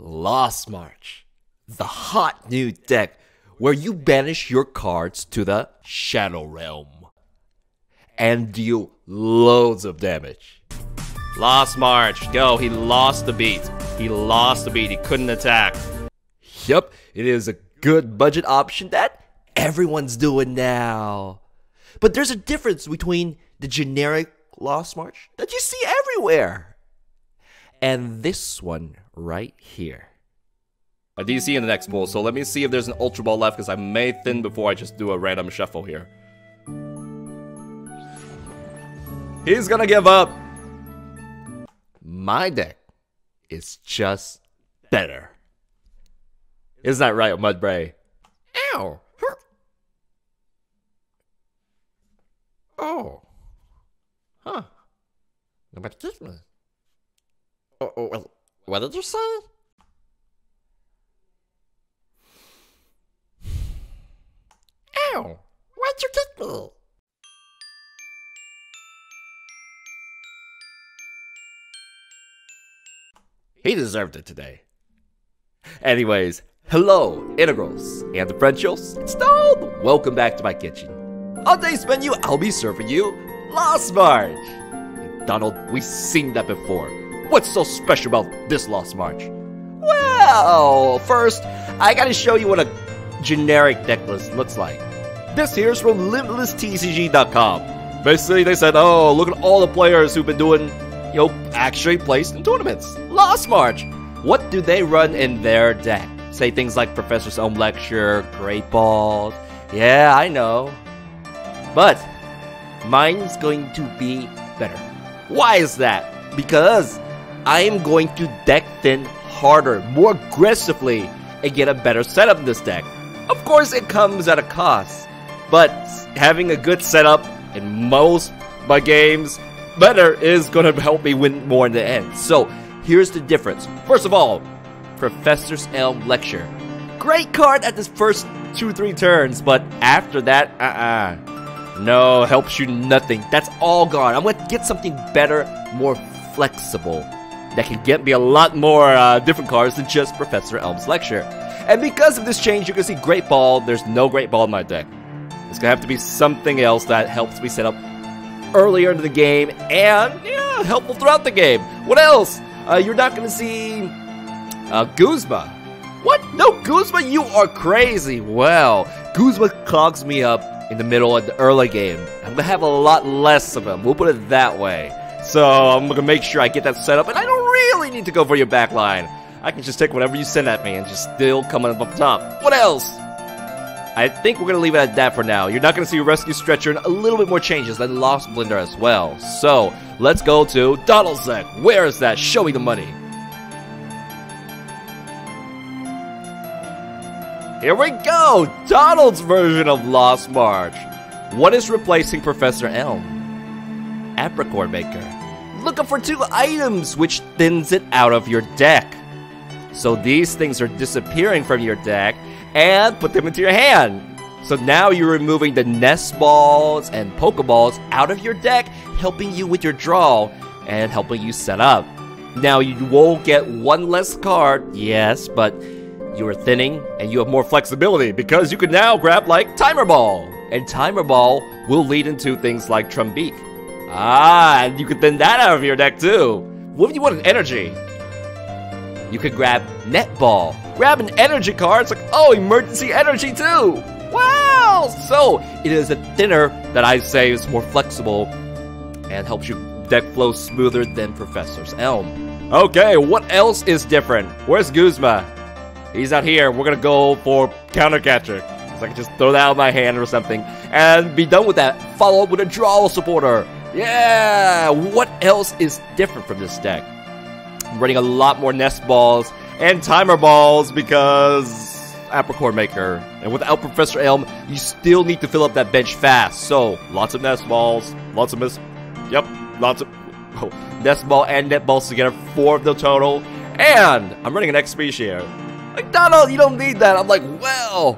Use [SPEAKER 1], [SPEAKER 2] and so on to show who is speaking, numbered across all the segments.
[SPEAKER 1] Lost March, the hot new deck where you banish your cards to the Shadow Realm and deal loads of damage. Lost March, go. He lost the beat. He lost the beat. He couldn't attack. Yep, it is a good budget option that everyone's doing now. But there's a difference between the generic Lost March that you see everywhere and this one right here. A DC in the next pool, so let me see if there's an Ultra Ball left because I may thin before I just do a random shuffle here. He's gonna give up. My deck is just better. Isn't that right, Mudbray? Ow! Oh. Huh. Nobody kissed me. Oh, oh, what did you say? Ow! Why'd you kick me? He deserved it today. Anyways, hello, integrals and differentials. It's Donald. Welcome back to my kitchen. On today's menu, I'll be serving you Lost March. Donald, we've seen that before. What's so special about this Lost March? Well, first, I gotta show you what a generic necklace looks like. This here's from LimitlessTCG.com. Basically, they said, oh, look at all the players who've been doing, you know, actually placed in tournaments. Lost March. What do they run in their deck? Say things like Professor's Elm Lecture, Great Balls. Yeah, I know. But mine's going to be better. Why is that? Because I am going to deck thin harder, more aggressively, and get a better setup in this deck. Of course, it comes at a cost, but having a good setup in most my games better is going to help me win more in the end. So, here's the difference. First of all, Professor's Elm Lecture. Great card at this first two, three turns, but after that, uh-uh. No, helps you nothing. That's all gone. I'm gonna get something better, more flexible, that can get me a lot more uh, different cards than just Professor Elm's Lecture. And because of this change, you can see Great Ball. There's no Great Ball in my deck. It's gonna have to be something else that helps me set up earlier into the game and yeah, helpful throughout the game. What else? Uh, you're not gonna see uh, Guzma. What? No, Guzma, you are crazy. Well, Guzma clogs me up in the middle of the early game. I'm gonna have a lot less of them. We'll put it that way. So I'm gonna make sure I get that set up, and I don't really need to go for your back line. I can just take whatever you send at me and just still come up up top. What else? I think we're gonna leave it at that for now. You're not gonna see Rescue Stretcher and a little bit more changes than Lost Blender as well. So let's go to Donald's deck. Where is that? Show me the money. Here we go! Donald's version of Lost March. What is replacing Professor Elm? Apricorn Maker. Look up for two items, which thins it out of your deck. So these things are disappearing from your deck, and put them into your hand. So now you're removing the nest balls and pokeballs out of your deck, helping you with your draw and helping you set up. Now you will get one less card, yes, but you are thinning and you have more flexibility because you can now grab like Timer Ball. And Timer Ball will lead into things like Trumbeak. Ah, and you could thin that out of your deck too. What if you want an energy? You could grab Net Ball. Grab an energy card. It's like, oh, emergency energy too. Wow! So it is a thinner that I say is more flexible and helps your deck flow smoother than Professor's Elm. Okay, what else is different? Where's Guzma? He's not here. We're gonna go for counter catcher. So I can just throw that out of my hand or something and be done with that. Follow up with a draw supporter. Yeah! What else is different from this deck? I'm running a lot more nest balls and timer balls because Apricorn Maker. And without Professor Elm, you still need to fill up that bench fast. So, lots of nest balls, lots of miss. Yep, lots of oh, nest ball and net balls together, four of the total. And I'm running an XP share. Like, Donald, you don't need that. I'm like, well,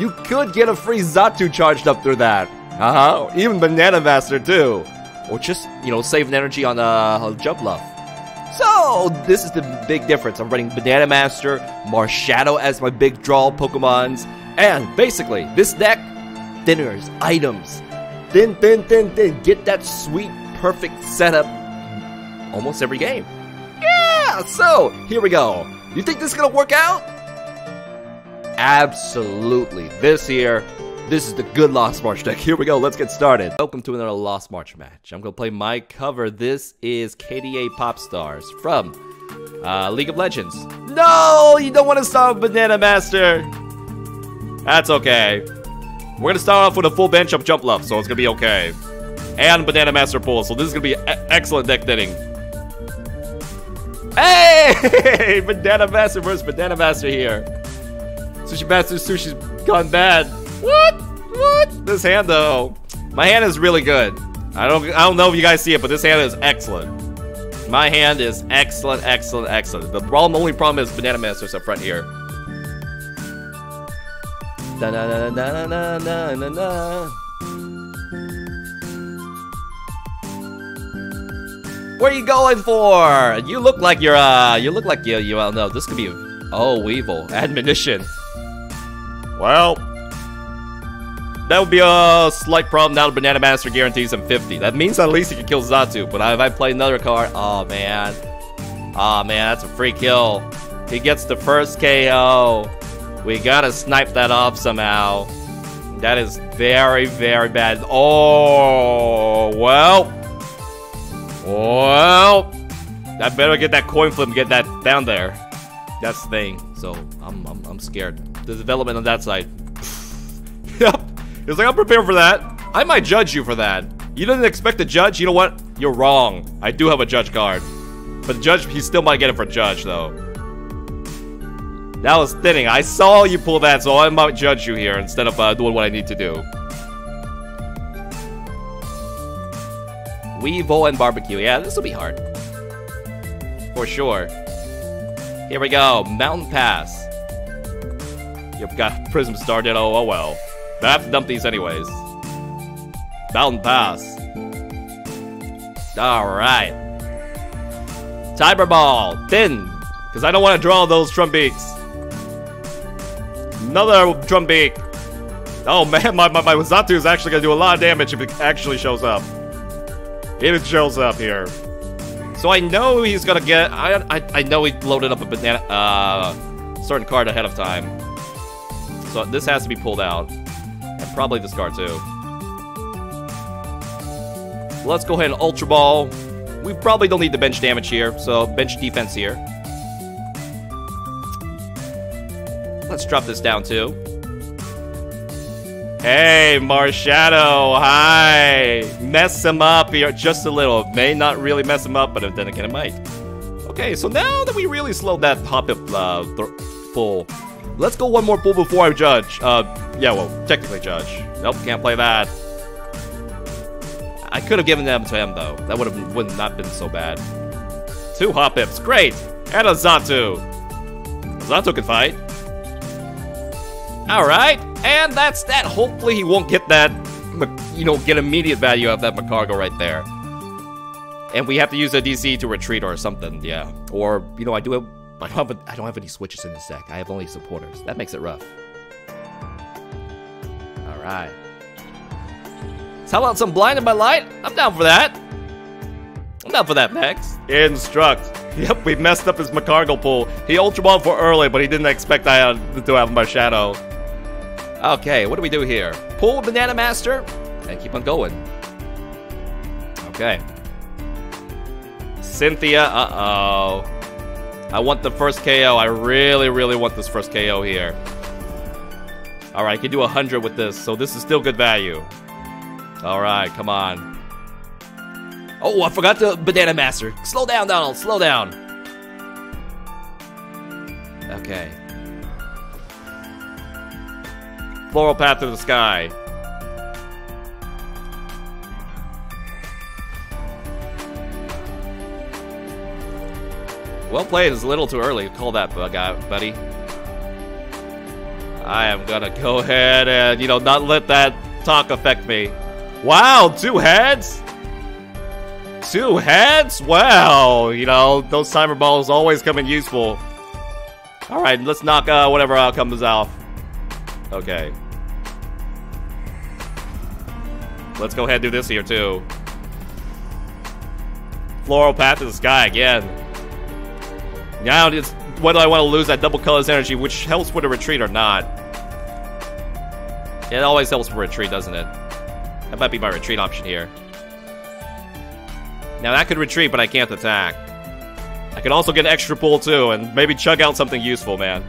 [SPEAKER 1] you could get a free Xatu charged up through that. Uh huh. Even Banana Master, too. Or just, you know, save an energy on uh, Jumpluff. So, this is the big difference. I'm running Banana Master, Marshadow as my big draw Pokemons, and basically, this deck, thinners, items, thin, thin, thin, thin, get that sweet, perfect setup almost every game. Yeah, so, here we go. You think this is gonna work out? Absolutely. This here this is the good Lost March deck. Here we go, let's get started. Welcome to another Lost March match. I'm gonna play my cover. This is KDA Popstars from uh, League of Legends. No, you don't want to start with Banana Master. That's okay. We're gonna start off with a full bench of Jumpluff, so it's gonna be okay. And Banana Master Pool, so this is gonna be excellent deck thinning. Hey! Banana Master versus Banana Master here. Sushi Master Sushi's gone bad. What? What? This hand though. My hand is really good. I don't I don't know if you guys see it, but this hand is excellent. My hand is excellent, excellent, excellent. The problem, only problem is Banana Master's up front here. Da na na na na na na na. Where are you going for? You look like you're uh you look like you you all know this could be oh Weavile admonition. Well, that would be a slight problem now Banana Master guarantees him 50. That means at least he can kill Xatu, but if I play another card, oh man. Oh man, that's a free kill. He gets the first KO. We gotta snipe that off somehow. That is very, very bad. Oh, well. Well. I better get that coin flip and get that down there. That's the thing. So, I'm, I'm, I'm scared. The development on that side. yep. He's like, I'm prepared for that. I might judge you for that. You didn't expect a judge? You know what? You're wrong. I do have a judge card. But the judge, he still might get it for judge, though. That was thinning. I saw you pull that, so I might judge you here instead of uh, doing what I need to do. Weavile and barbecue. Yeah, this will be hard. For sure. Here we go. Mountain Pass. You've got Prism started. Oh, oh well. I have to dump these anyways. Mountain Pass. Alright. Timer Ball. Thin. Because I don't want to draw those Trumbeaks. Another Trumbeak. Oh man, my, my, my Xatu is actually going to do a lot of damage if it actually shows up. If it shows up here. So I know he's going to get... I, I, I know he loaded up a banana... Uh, certain card ahead of time. So this has to be pulled out. And this discard too. Let's go ahead and Ultra Ball. We probably don't need the bench damage here, so bench defense here. Let's drop this down too. Hey, Marshadow, hi! Mess him up here just a little. May not really mess him up, but then again it might. Okay, so now that we really slowed that pop-up uh, full, let's go one more pull before I judge. Uh, yeah, well, technically judge. Nope, can't play that. I could have given them to him, though. That would have would not been so bad. Two Hoppips, great! And a Xatu. Xatu can fight. Alright, and that's that. Hopefully he won't get that, you know, get immediate value out of that Magcargo right there. And we have to use a DC to retreat or something, yeah. Or, you know, I do have, I don't have, I don't have any switches in this deck. I have only supporters. That makes it rough. Alright. So how about some blinded by light? I'm down for that. I'm down for that, Max. Instruct. Yep, we messed up his Magcargo pull. He Ultra Ball for early, but he didn't expect I had to have Marshadow. Okay, what do we do here? Pull Banana Master and keep on going. Okay. Cynthia, uh-oh. I want the first KO. I really, really want this first KO here. Alright, I can do 100 with this, so this is still good value. Alright, come on. Oh, I forgot the Banana Master. Slow down, Donald, slow down. Okay. Floral Path to the Sky. Well played, it's a little too early. Call that, bug out, buddy. I am gonna go ahead and, you know, not let that talk affect me. Wow, two heads? two heads? Wow, you know, those timer balls always come in useful. Alright, let's knock uh, whatever uh, comes off. Okay. Let's go ahead and do this here, too. Floral Path to the Sky again. Now, it's whether I want to lose that double colors energy, which helps with a retreat or not. It always helps for a retreat, doesn't it? That might be my retreat option here. Now that could retreat, but I can't attack. I can also get an extra pull too, and maybe chug out something useful, man.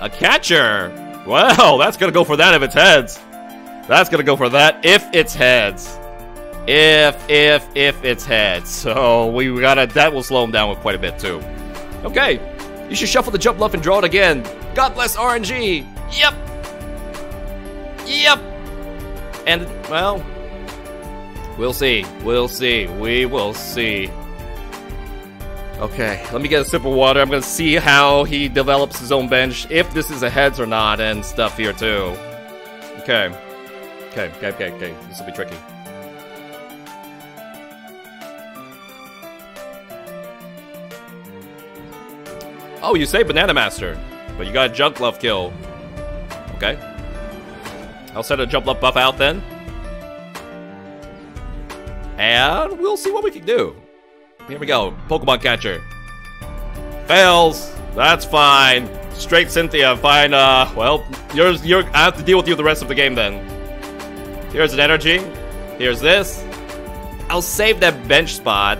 [SPEAKER 1] A catcher! Well, that's gonna go for that if it's heads. That's gonna go for that if it's heads. If, if, if it's heads. So we gotta, that will slow him down with quite a bit too. Okay, you should shuffle the Jumpluff and draw it again. God bless RNG. Yep. Yep. And, well, we'll see. We'll see. We will see. Okay, let me get a sip of water. I'm gonna see how he develops his own bench, if this is a heads or not, and stuff here too. Okay. Okay, okay, okay, okay. This will be tricky. Oh, you say Banana Master, but you got a Jumpluff kill. Okay. I'll set a Jumpluff buff out then. And we'll see what we can do. Here we go. Pokemon Catcher. Fails. That's fine. Straight Cynthia. Fine. Uh, well, yours. You're. I have to deal with you the rest of the game then. Here's an energy. Here's this. I'll save that bench spot.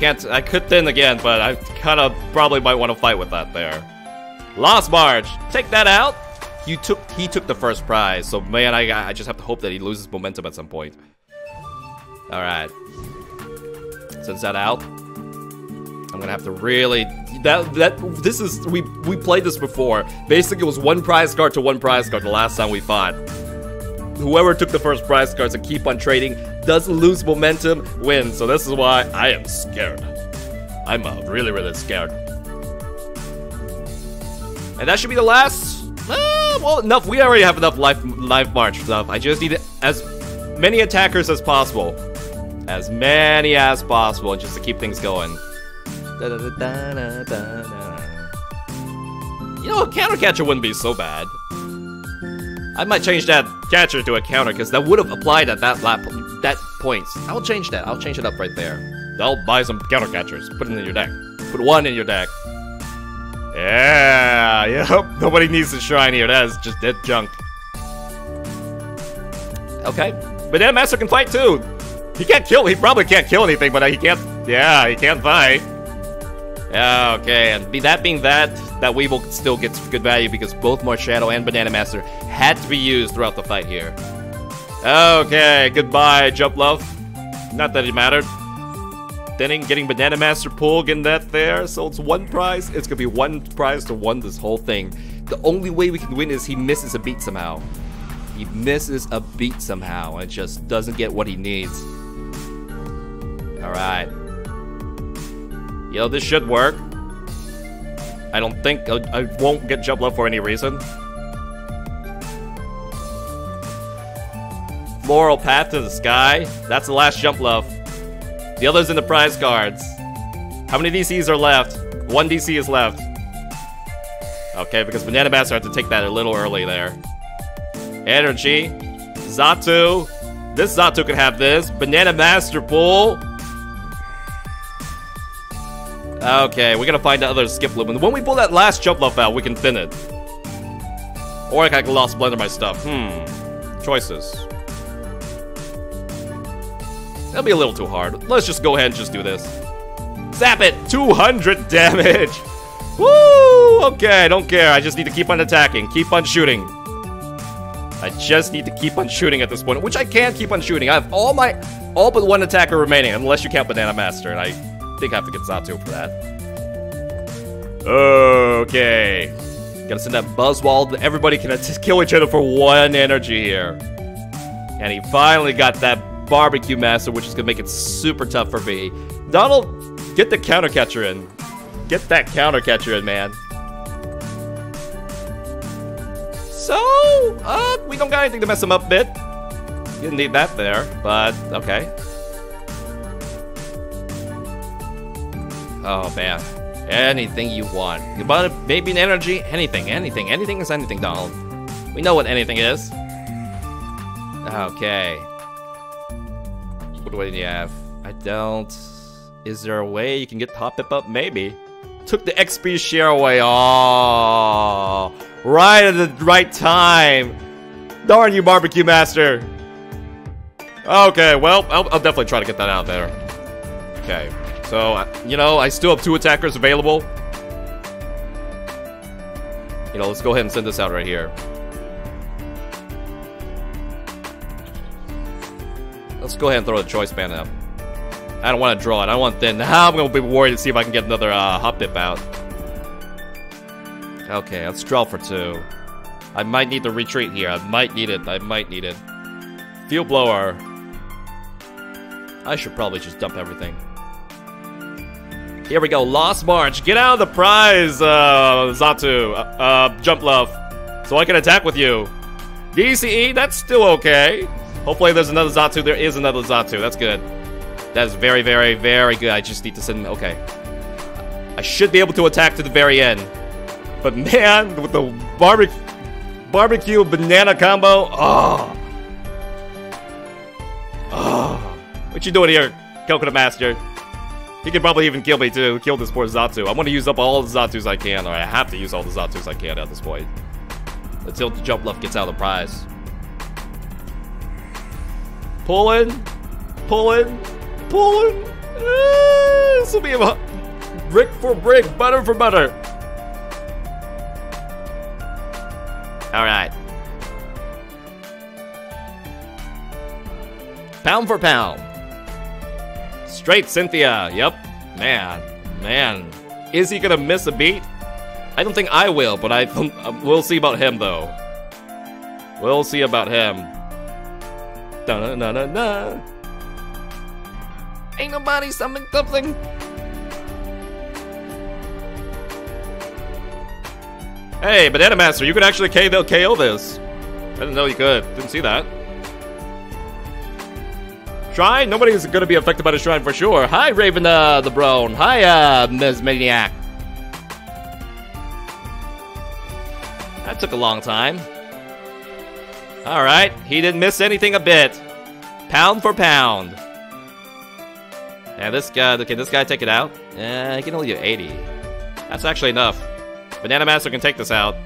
[SPEAKER 1] Can't. I could thin again, but I kind of probably might want to fight with that there. Lost March. Take that out. You took. He took the first prize. So man, I I just have to hope that he loses momentum at some point. All right. Sends that out. I'm gonna have to really that that this is we we played this before. Basically, it was one prize card to one prize card the last time we fought. Whoever took the first prize cards and keep on trading doesn't lose momentum wins. So this is why I am scared. I'm uh, really really scared. And that should be the last. Uh, well, enough. We already have enough life life march stuff. I just need as many attackers as possible as many as possible just to keep things going. You know, a counter catcher wouldn't be so bad. I might change that catcher to a counter because that would have applied at that lap, that point. I'll change that. I'll change it up right there. I'll buy some counter catchers. Put it in your deck. Put one in your deck. Yeah, yep. Nobody needs the shrine here. That is just dead junk. Okay. But that Master can fight too. He can't kill. He probably can't kill anything, but uh, he can't. Yeah, he can't fight. Yeah, okay. And be that being that, that Weavile still gets good value because both Marshadow and Banana Master had to be used throughout the fight here. Okay, goodbye, Jumpluff. Not that it mattered. Then getting Banana Master pull, getting that there. So it's one prize. It's gonna be one prize to win this whole thing. The only way we can win is he misses a beat somehow. He misses a beat somehow and just doesn't get what he needs. Alright. Yo, this should work. I don't think... I, I won't get Jumpluff for any reason. Floral Path to the Sky. That's the last Jumpluff. The others in the prize cards. How many DCs are left? One DC is left. Okay, because Banana Master had to take that a little early there. Energy. Xatu. This Xatu can have this. Banana Master Pool. Okay, we're gonna find that other Skiploom. And when we pull that last Jumpluff out, we can thin it. Or I can lost blender my stuff. Hmm. Choices. That'll be a little too hard. Let's just go ahead and just do this. Zap it! 200 damage! Woo! Okay, I don't care. I just need to keep on attacking. Keep on shooting. I just need to keep on shooting at this point, which I can keep on shooting. I have all my, all but one attacker remaining, unless you count Banana Master, and I think I have to get Xatu for that. Okay. Gotta send that Buzzwole. Everybody can kill each other for one energy here. And he finally got that Barbecue Master, which is gonna make it super tough for me. Donald, get the counter catcher in. Get that counter catcher in, man. So, uh, we don't got anything to mess him up a bit. Didn't need that there, but okay. Oh man. Anything you want. You want maybe an energy? Anything, anything, anything is anything, Donald. We know what anything is. Okay. What do I need to have? I don't. Is there a way you can get Hoppip up? Maybe. Took the XP share away. Oh, right at the right time. Darn you, barbecue master. Okay, well, I'll, I'll definitely try to get that out there. Okay, so, you know, I still have two attackers available. You know, let's go ahead and send this out right here. Let's go ahead and throw the choice band out. I don't want to draw it. I want thin. Now I'm going to be worried to see if I can get another uh, Hoppip out. Okay, let's draw for two. I might need to retreat here. I might need it. I might need it. Field blower. I should probably just dump everything. Here we go. Lost March. Get out of the prize, uh, Xatu. Uh, uh, Jumpluff. So I can attack with you. DCE, that's still okay. Hopefully there's another Xatu. There is another Xatu. That's good. That is very, very, very good. I just need to send... Okay. I should be able to attack to the very end. But man, with the barbecue... Barbecue banana combo... Oh. Oh. What you doing here, Coconut Master? He could probably even kill me too. Kill this poor Xatu. I want to use up all the Xatus I can, or I have to use all the Xatus I can at this point. Until the Jumpluff gets out of the prize. Pulling, pulling, pulling. Uh, this will be a brick for brick, butter for butter. All right. Pound for pound. Straight Cynthia. Yep. Man. Man. Is he gonna miss a beat? I don't think I will, but I uh, we'll see about him though. We'll see about him. Da na na na. Ain't nobody something something. Hey, Banana Master, you could actually KO this. I didn't know you could. Didn't see that. Shrine? Nobody's gonna be affected by the shrine for sure. Hi, Raven uh, the Brown. Hi, uh, Ms. Maniac. That took a long time. Alright, he didn't miss anything a bit. Pound for pound. Yeah, this guy, okay, this guy take it out? Yeah, he can only do 80. That's actually enough. Banana Master can take this out.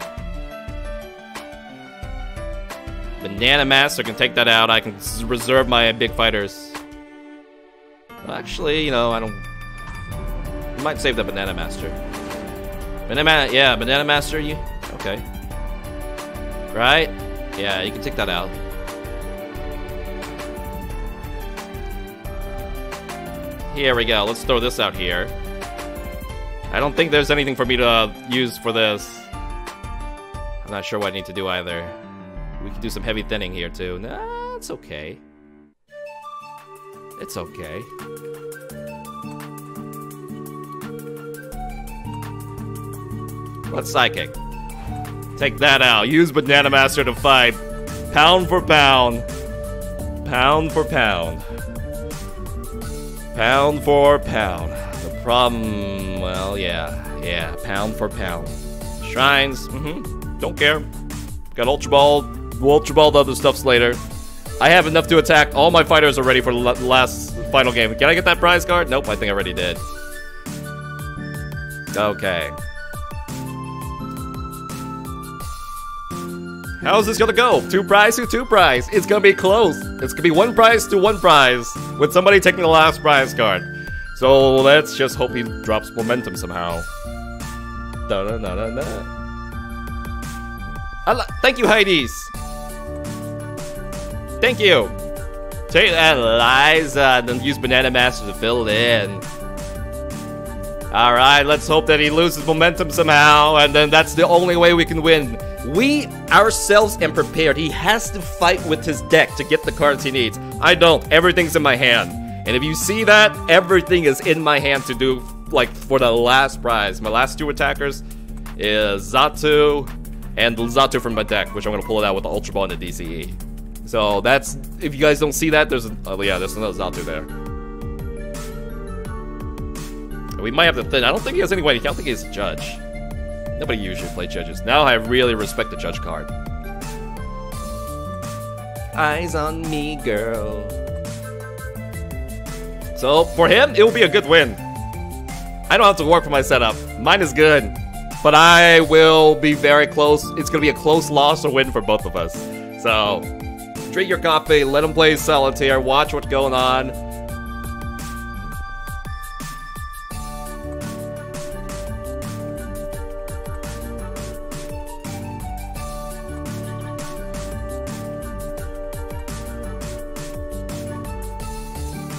[SPEAKER 1] Banana Master can take that out. I can reserve my big fighters. Actually, you know, I don't... I might save the Banana Master. Banana yeah, Banana Master, you... Okay. Right? Yeah, you can take that out. Here we go. Let's throw this out here. I don't think there's anything for me to uh, use for this. I'm not sure what I need to do either. Can do some heavy thinning here too. Nah, it's okay. It's okay. Let's Psychic. Take that out. Use Banana Master to fight. Pound for pound. Pound for pound. Pound for pound. The problem, well, yeah. Yeah, pound for pound. Shrines, mm-hmm. Don't care. Got Ultra Ball. Ball the other stuffs later. I have enough to attack. All my fighters are ready for the last final game. Can I get that prize card? Nope, I think I already did. Okay. How's this gonna go? Two prize to two prize. It's gonna be close. It's gonna be one prize to one prize with somebody taking the last prize card. So let's just hope he drops momentum somehow. Da da da da da. Thank you, Heidi's. Thank you. Take that, Liza. Then use Banana Master to fill it in. Alright, let's hope that he loses momentum somehow, and then that's the only way we can win. We ourselves am prepared. He has to fight with his deck to get the cards he needs. I don't. Everything's in my hand. And if you see that, everything is in my hand to do, like, for the last prize. My last two attackers is Xatu and Xatu from my deck, which I'm going to pull it out with the Ultra Ball and the DCE. So that's if you guys don't see that, there's a, oh yeah, there's another Xatu there. We might have to thin. I don't think he has any way. I don't think he's a judge. Nobody usually play judges. Now I really respect the judge card. Eyes on me, girl. So for him, it will be a good win. I don't have to work for my setup. Mine is good. But I will be very close. It's going to be a close loss or win for both of us. So, drink your coffee, let him play solitaire, watch what's going on.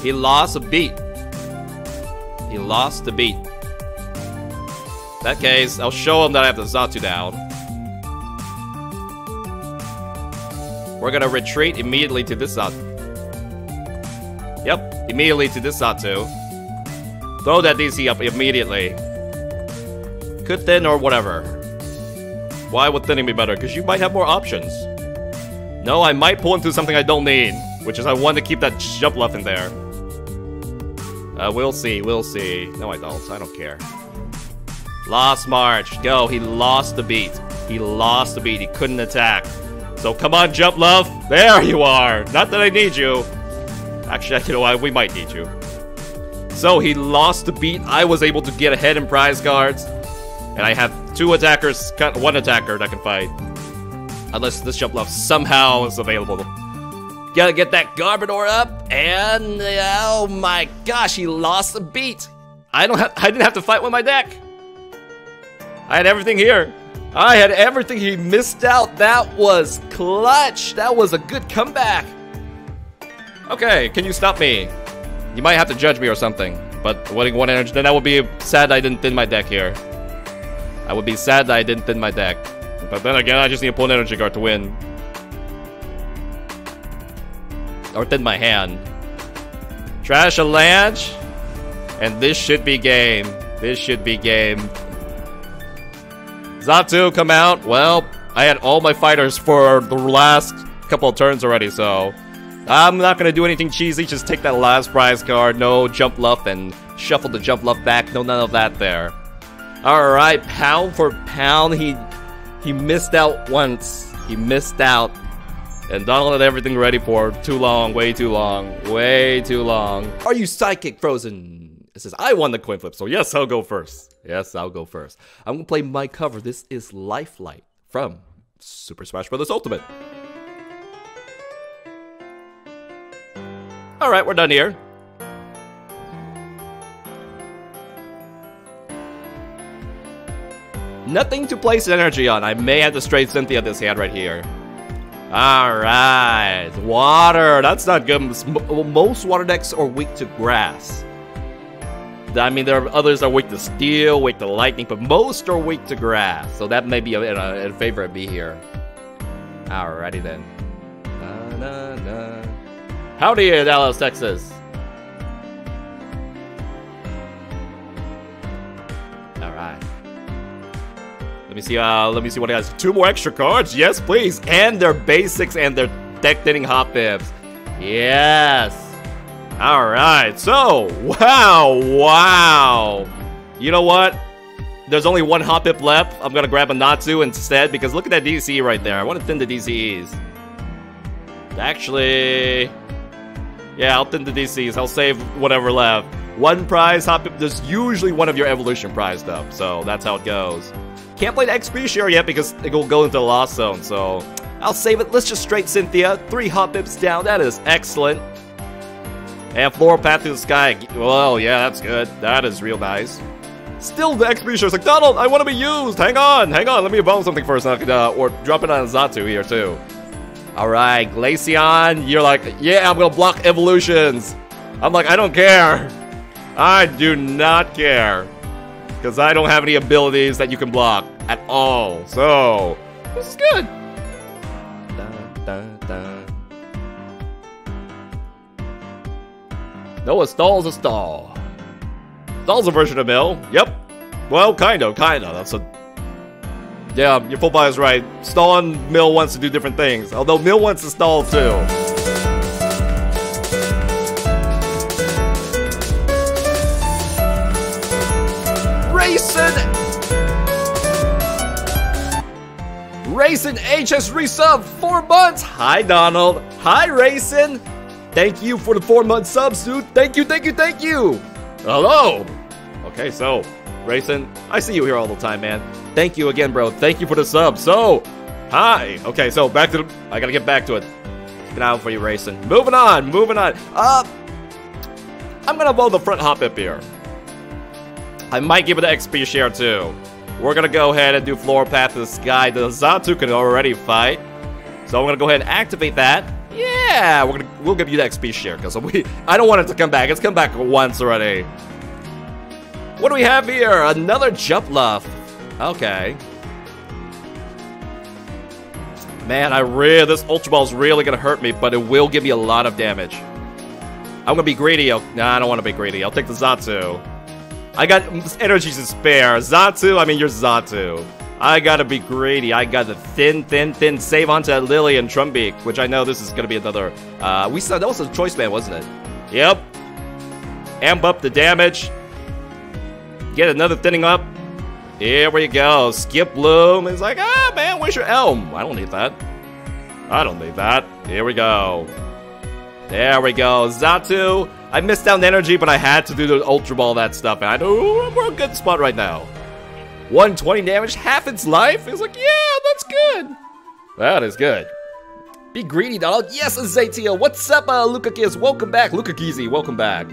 [SPEAKER 1] He lost a beat. He lost the beat. In that case, I'll show him that I have the Xatu down. We're gonna retreat immediately to this Xatu. Yep, immediately to this Xatu. Throw that DC up immediately. Could thin or whatever. Why would thinning be better? Because you might have more options. No, I might pull into something I don't need. Which is I want to keep that Jumpluff in there. Uh, we'll see, we'll see. No, I don't. I don't care. Lost March. Go. He lost the beat. He lost the beat. He couldn't attack. So come on, Jumpluff. There you are. Not that I need you. Actually, you know what? We might need you. So he lost the beat. I was able to get ahead in prize cards. And I have two attackers, one attacker that can fight. Unless this Jumpluff somehow is available. Gotta get that Garbodor up, and oh my gosh, he lost the beat. I don't have, I didn't have to fight with my deck. I had everything here. I had everything. He missed out. That was clutch. That was a good comeback. Okay, can you stop me? You might have to judge me or something. But winning one energy, then I would be sad I didn't thin my deck here. I would be sad that I didn't thin my deck. But then again, I just need a pull an energy card to win. or thin my hand. Trash a Lanch, and this should be game. This should be game. Xatu come out. Well, I had all my fighters for the last couple of turns already, so I'm not gonna do anything cheesy. Just take that last prize card. No Jumpluff and shuffle the Jumpluff back. No, none of that there. All right, pound for pound, he he missed out once. He missed out and Donald had everything ready for too long, way too long, way too long. Are you psychic frozen? It says, I won the coin flip, so yes, I'll go first. Yes, I'll go first. I'm gonna play my cover. This is Lifelight from Super Smash Bros. Ultimate. Alright, we're done here. Nothing to place energy on. I may have to straight Cynthia this hand right here. Alright, water. That's not good. Most water decks are weak to grass. I mean, there are others that are weak to steel, weak to lightning, but most are weak to grass. So that may be a, a, a favorite be here. Alrighty then. Na, na, na. Howdy, Dallas, Texas. Alright. Let me see, uh, let me see what he has. Two more extra cards. Yes, please. And their basics and their deck thinning Hoppip's. Yes. All right. So, wow, wow. You know what? There's only one Hoppip left. I'm gonna grab a Natu instead because look at that DC right there. I want to thin the DCs. Actually, yeah, I'll thin the DCs. I'll save whatever left. One prize Hoppip. There's usually one of your evolution prize though, so that's how it goes. Can't play the XP share yet because it will go into the Lost Zone, so I'll save it. Let's just straight Cynthia. Three Hoppips down. That is excellent. And Floral Path to the Sky. Well, yeah, that's good. That is real nice. Still, the XP share is like, Donald, I want to be used. Hang on, hang on. Let me evolve something first. Uh, or drop it on Xatu here, too. All right, Glaceon, you're like, yeah, I'm going to block evolutions. I'm like, I don't care. I do not care. Because I don't have any abilities that you can block at all. So, this is good. No, a stall's a stall. Stall's a version of mill. Yep. Well, kind of, kind of. That's a Yeah, your football is right. Stall and Mill wants to do different things. Although Mill wants to stall too. Racing! Racing HS resub four months. Hi Donald. Hi Racing. Thank you for the four month subs, dude. Thank you, thank you, thank you. Hello. Okay, so Racing, I see you here all the time, man. Thank you again, bro. Thank you for the sub. So, hi. Okay, so back to the. I gotta get back to it. Get out for you, Racing. Moving on, moving on. Uh, I'm gonna blow the front hop up here. I might give it an XP share too. We're gonna go ahead and do Floral Path to the Sky. The Xatu can already fight. So I'm gonna go ahead and activate that. Yeah, we're gonna we'll give you the XP share because we I don't want it to come back. It's come back once already. What do we have here? Another Jumpluff. Okay. Man, I really this Ultra Ball is really gonna hurt me, but it will give me a lot of damage. I'm gonna be greedy. I'll, nah, I don't want to be greedy. I'll take the Xatu. I got energy to spare. Xatu, I mean, you're Xatu. I gotta be greedy. I gotta thin, thin, thin save onto that Lillie and Trumbeak, which I know this is gonna be another. Uh, we saw that was a choice man, wasn't it? Yep. Amp up the damage. Get another thinning up. Here we go. Skiploom is like, ah, man, where's your Elm? I don't need that. I don't need that. Here we go. There we go. Xatu. I missed out on energy, but I had to do the Ultra Ball, that stuff. And I know we're a good spot right now. 120 damage, half its life? It's like, yeah, that's good. That is good. Be greedy, dog. Yes, Zatia. What's up, uh, Luca? Welcome back. Luca welcome back.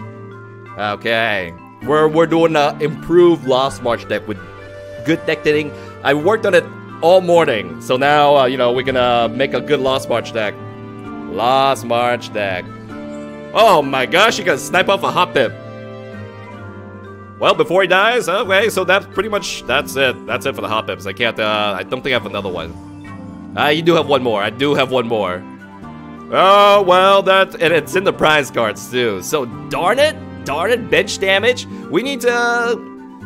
[SPEAKER 1] Okay. We're, we're doing an improved Lost March deck with good deck thinning. I worked on it all morning. So now, uh, you know, we're gonna make a good Lost March deck. Lost March deck. Oh my gosh, you can snipe off a hot Hoppip. Well, before he dies, okay, so that's pretty much, that's it. That's it for the hot Hoppips. I can't, uh, I don't think I have another one. Ah, uh, you do have one more. I do have one more. Oh, well, that, and it's in the prize cards too. So, darn it, darn it, bench damage. We need to,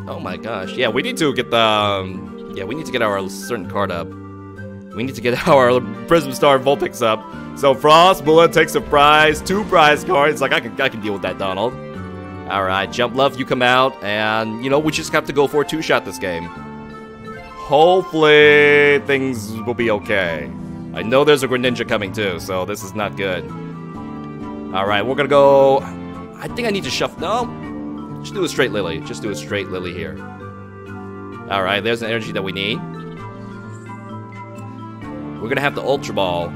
[SPEAKER 1] oh my gosh, yeah, we need to get the, um, yeah, we need to get our certain card up. We need to get our Prism Star Vulpix up. So Frost Bullet takes a prize, two prize cards. Like I can I can deal with that, Donald. Alright, Jumpluff, you come out, and you know, we just have to go for a two-shot this game. Hopefully things will be okay. I know there's a Greninja coming too, so this is not good. Alright, we're gonna go. I think I need to shuffle no. Just do a straight Lillie. Just do a straight Lillie here. Alright, there's an energy that we need. We're gonna have the Ultra Ball.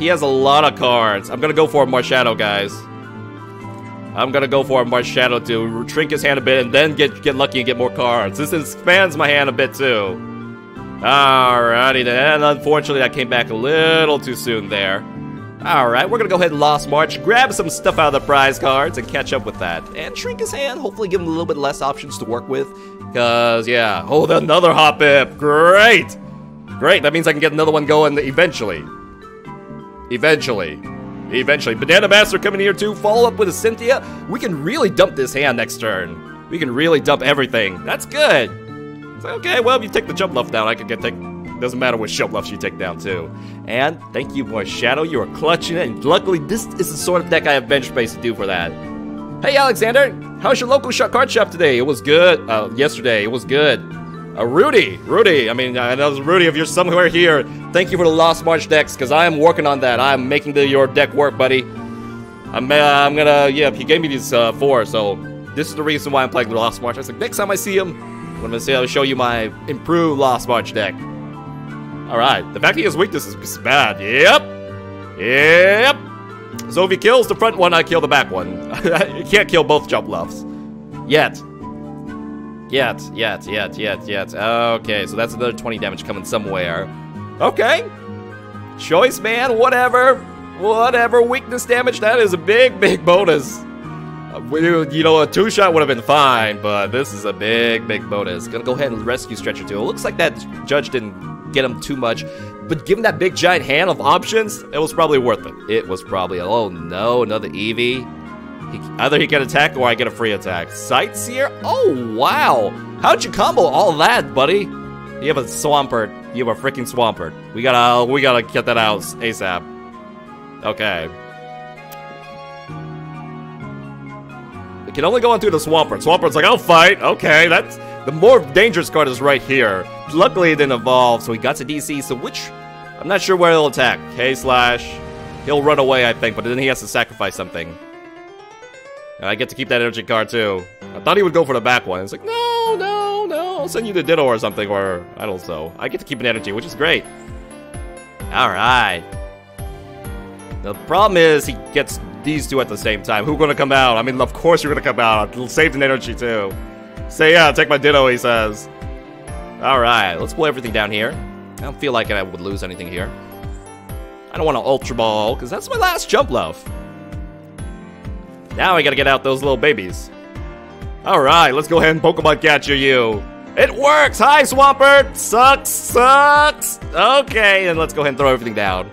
[SPEAKER 1] He has a lot of cards. I'm gonna go for a Marshadow, guys. I'm gonna go for a Marshadow to shrink his hand a bit and then get get lucky and get more cards. This expands my hand a bit too. Alrighty then. Unfortunately, I came back a little too soon there. Alright, we're gonna go ahead and Lost March, grab some stuff out of the prize cards, and catch up with that. And shrink his hand, hopefully give him a little bit less options to work with. Because, yeah. Oh, another Hoppip! Great! Great, that means I can get another one going eventually. Eventually. Eventually. Banana Master coming here too. Follow up with a Cynthia. We can really dump this hand next turn. We can really dump everything. That's good. okay, well, if you take the Jumpluff down, I can get take. Doesn't matter what Jumpluffs you take down too. And thank you, Boy Shadow. You are clutching it. And luckily, this is the sort of deck I have bench space to do for that. Hey, Alexander. How's your local card shop today? It was good. Uh, yesterday, it was good. Uh, Rudy, Rudy, I mean, I know Rudy, if you're somewhere here, thank you for the Lost March decks, because I am working on that. I'm making the, your deck work, buddy. I'm, uh, I'm gonna, yeah, he gave me these uh, four, so this is the reason why I'm playing the Lost March. I said, next time I see him, I'm gonna say I'll show you my improved Lost March deck. Alright, the fact that he has weakness is bad. Yep. Yep. So if he kills the front one, I kill the back one. you can't kill both Jumpluffs. Yet. Yet, yet, yet, yet, yet. Okay, so that's another 20 damage coming somewhere. Okay. Choice man, whatever. Whatever, weakness damage, that is a big, big bonus. Uh, you know, a two-shot would have been fine, but this is a big, big bonus. Gonna go ahead and rescue Stretcher too. It looks like that judge didn't get him too much, but given that big giant hand of options, it was probably worth it. It was probably, oh no, another Eevee. He, either he get attack or I get a free attack. Sightseer? Oh, wow. How'd you combo all that, buddy? You have a Swampert. You have a freaking Swampert. We gotta, we gotta get that out ASAP. Okay. It can only go into the Swampert. Swampert's like, I'll fight. Okay, that's... The more dangerous card is right here. Luckily, it didn't evolve, so he got to DC, so which... I'm not sure where he'll attack. K-Slash. He'll run away, I think, but then he has to sacrifice something. And I get to keep that energy card, too. I thought he would go for the back one. It's like, no, no, no. I'll send you the Ditto or something, or... I don't know. I get to keep an energy, which is great. Alright. The problem is he gets these two at the same time. Who's gonna come out? I mean, of course you're gonna come out. Save an energy too. Say yeah, take my Ditto, he says. Alright, let's pull everything down here. I don't feel like I would lose anything here. I don't want to Ultra Ball, because that's my last Jumpluff. Now I gotta get out those little babies. Alright, let's go ahead and Pokemon Catcher you. It works! Hi, Swampert! Sucks, sucks! Okay, and let's go ahead and throw everything down.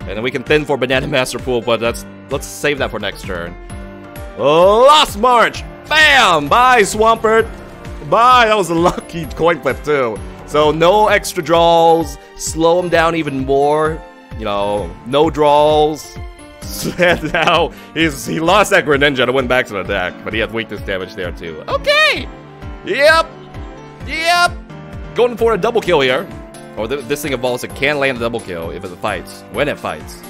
[SPEAKER 1] And then we can thin for Banana Master Pool, but that's let's save that for next turn. Lost March! Bam! Bye, Swampert! Bye! That was a lucky coin flip, too. So, no extra draws, slow him down even more. You know, no draws. And now, he's, he lost that Greninja to went back to the deck, but he had weakness damage there, too. Okay! Yep! Yep! Going for a double kill here. Or th this thing evolves, it can land a double kill if it fights. When it fights.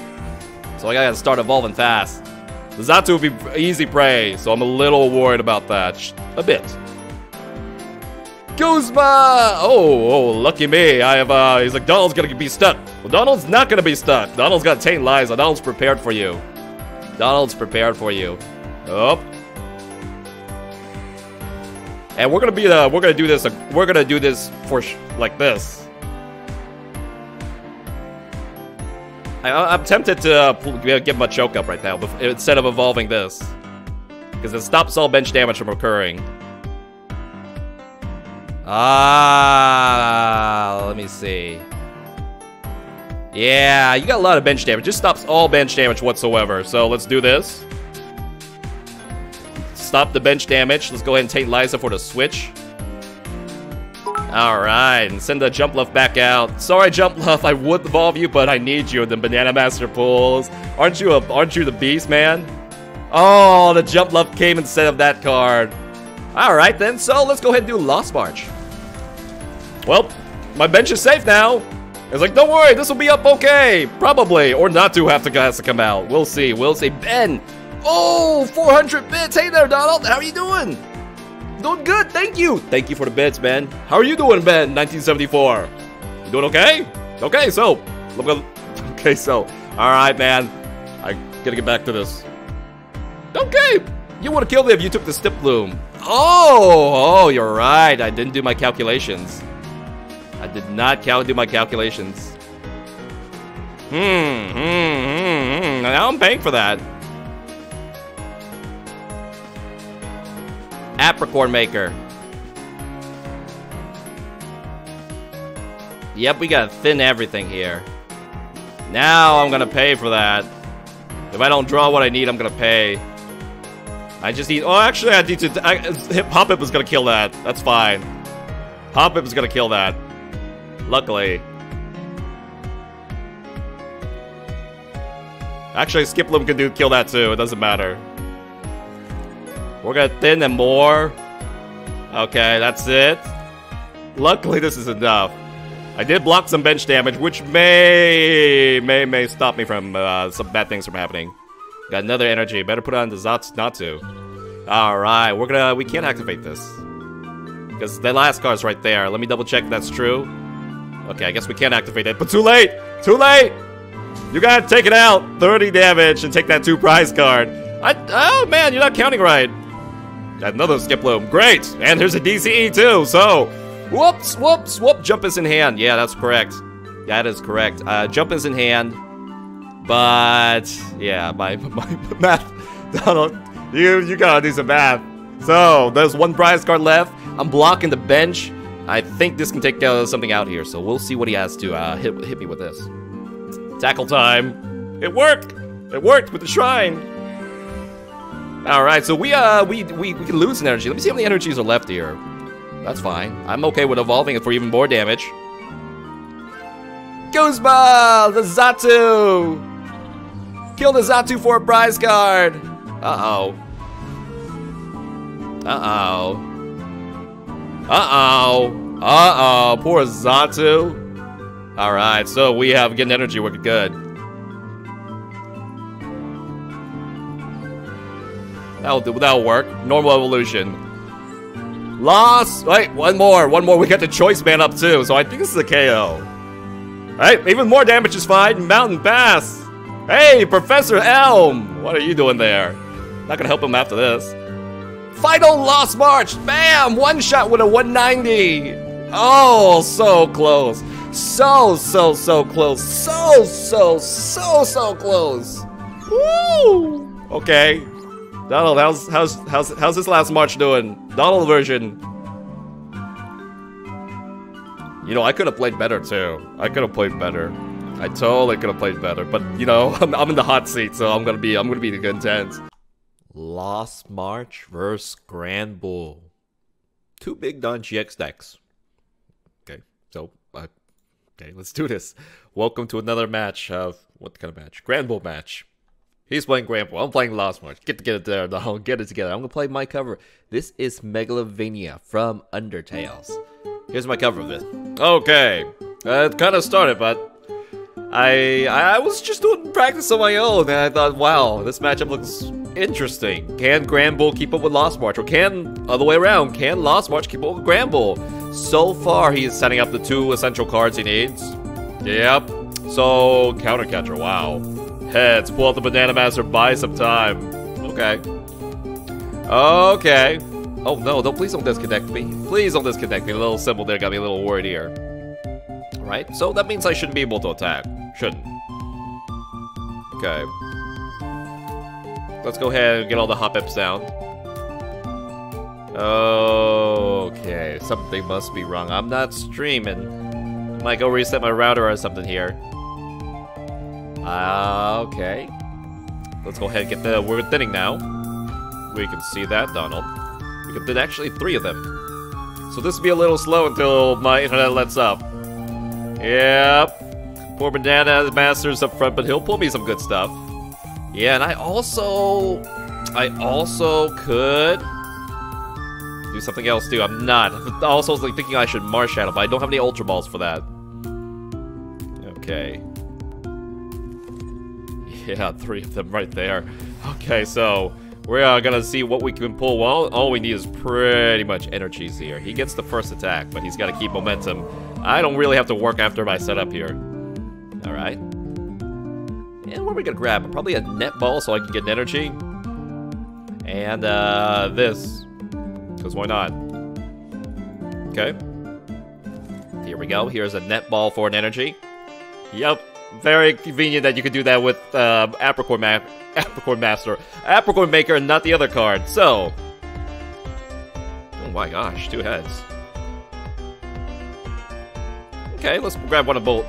[SPEAKER 1] So I gotta start evolving fast. Xatu would be easy prey, so I'm a little worried about that. A bit. Guzma! Oh, oh, lucky me. I have, uh, he's like, Donald's gonna be stuck. Well, Donald's not gonna be stuck. Donald's got Tate & Liza. Donald's prepared for you. Donald's prepared for you. Oh. And we're gonna be, uh, we're gonna do this, uh, we're gonna do this for, like this. I, am tempted to uh, give him a choke up right now instead of evolving this. Because it stops all bench damage from occurring. Ah, let me see. Yeah, you got a lot of bench damage. Just stops all bench damage whatsoever. So let's do this. Stop the bench damage. Let's go ahead and take Liza for the switch. Alright, and send the Jumpluff back out. Sorry, Jumpluff, I would evolve you, but I need you in the Banana Master pools. Aren't you a aren't you the beast, man? Oh, the Jumpluff came instead of that card. Alright then, so let's go ahead and do Lost March. Well, my bench is safe now. It's like, don't worry, this will be up okay. Probably. Or not to have to, has to come out. We'll see. We'll see. Ben! Oh, 400 bits. Hey there, Donald. How are you doing? Doing good, thank you. Thank you for the bits, Ben. How are you doing, Ben? 1974. You doing okay? Okay, so, okay, so, all right, man. I gotta get back to this. Okay, you would have killed me if you took the Skiploom. Oh, oh, you're right. I didn't do my calculations. I did not cal do my calculations. Hmm, hmm, hmm, hmm. Now I'm paying for that. Apricorn Maker. Yep, we gotta thin everything here. Now I'm gonna pay for that. If I don't draw what I need, I'm gonna pay. I just need- oh, actually, I need to- I, Hoppip is gonna kill that. That's fine. Hoppip is gonna kill that. Luckily. Actually, Skiploom can do kill that too. It doesn't matter. We're gonna thin them more. Okay, that's it. Luckily, this is enough. I did block some bench damage, which may, may, may stop me from uh, some bad things from happening. Got another energy. Better put on the Zats not to. Alright, we're gonna, we can't activate this. Because the last card's right there. Let me double check that's true. Okay, I guess we can't activate it, but too late! Too late! You gotta take it out! 30 damage and take that two prize card. I, oh man, you're not counting right. Got Another Skiploom. Great! And there's a DCE too, so... Whoops, whoops, whoop. Jump is in hand. Yeah, that's correct. That is correct. Uh, jump is in hand. But, yeah, my, my, my math... Donald, you, you gotta do some math. So, there's one prize card left. I'm blocking the bench. I think this can take uh, something out here, so we'll see what he has to uh, hit, hit me with this. Tackle time. It worked! It worked with the shrine! All right, so we uh we we we can lose an energy. Let me see how many energies are left here. That's fine. I'm okay with evolving it for even more damage. Guzma, the Xatu. Kill the Xatu for a prize card. Uh oh. Uh oh. Uh oh. Uh oh. Poor Xatu. All right, so we have getting energy working good. That'll do. That'll work. Normal evolution. Lost. Wait, one more. One more. We got the Choice Band up too. So I think this is a KO. Right? Even more damage is fine. Mountain Pass. Hey, Professor Elm. What are you doing there? Not gonna help him after this. Final Lost March. Bam! One shot with a 190. Oh, so close. So, so, so close. So, so, so, so close. Woo! Okay. Donald, how's how's how's how's this Lost March doing? Donald version. You know, I could have played better too. I could have played better. I totally could have played better, but you know, I'm, I'm in the hot seat, so I'm gonna be I'm gonna be the content. Lost March versus Granbull. Two big Don GX decks. Okay, so uh, okay, let's do this. Welcome to another match of what kind of match? Granbull match. He's playing Granbull. I'm playing Lost March. Get to get it there, though. Get it together. I'm gonna play my cover. This is Megalovania from Undertales. Here's my cover of it. Okay, uh, it kind of started, but I I was just doing practice on my own, and I thought, wow, this matchup looks interesting. Can Granbull keep up with Lost March, or can other way around? Can Lost March keep up with Granbull? So far, he is setting up the two essential cards he needs. Yep. So counter catcher. Wow. Heads, pull out the Banana Master, buy some time. Okay. Okay. Oh no, don't please don't disconnect me. Please don't disconnect me. The little symbol there got me a little worried here. Alright, so that means I shouldn't be able to attack. Shouldn't. Okay. Let's go ahead and get all the Hoppips down. Okay, something must be wrong. I'm not streaming. I Might go reset my router or something here. Uh, okay. Let's go ahead and get the... We're thinning now. We can see that, Donald. We can thin actually three of them. So this will be a little slow until my internet lets up. Yep. Poor Banana Master's up front, but he'll pull me some good stuff. Yeah, and I also... I also could... Do something else too. I'm not. I also was like thinking I should Marshadow, but I don't have any Ultra Balls for that. Okay. Yeah, three of them right there. Okay, so we're uh, gonna see what we can pull. Well, all we need is pretty much energies here. He gets the first attack, but he's got to keep momentum. I don't really have to work after my setup here. All right. And what are we gonna grab? Probably a net ball so I can get an energy. And uh, this, because why not? Okay. Here we go. Here's a net ball for an energy. Yep, very convenient that you could do that with uh, Apricorn, Ma Apricorn Master. Apricorn Maker and not the other card. So. Oh my gosh, two heads. Okay, let's grab one of both.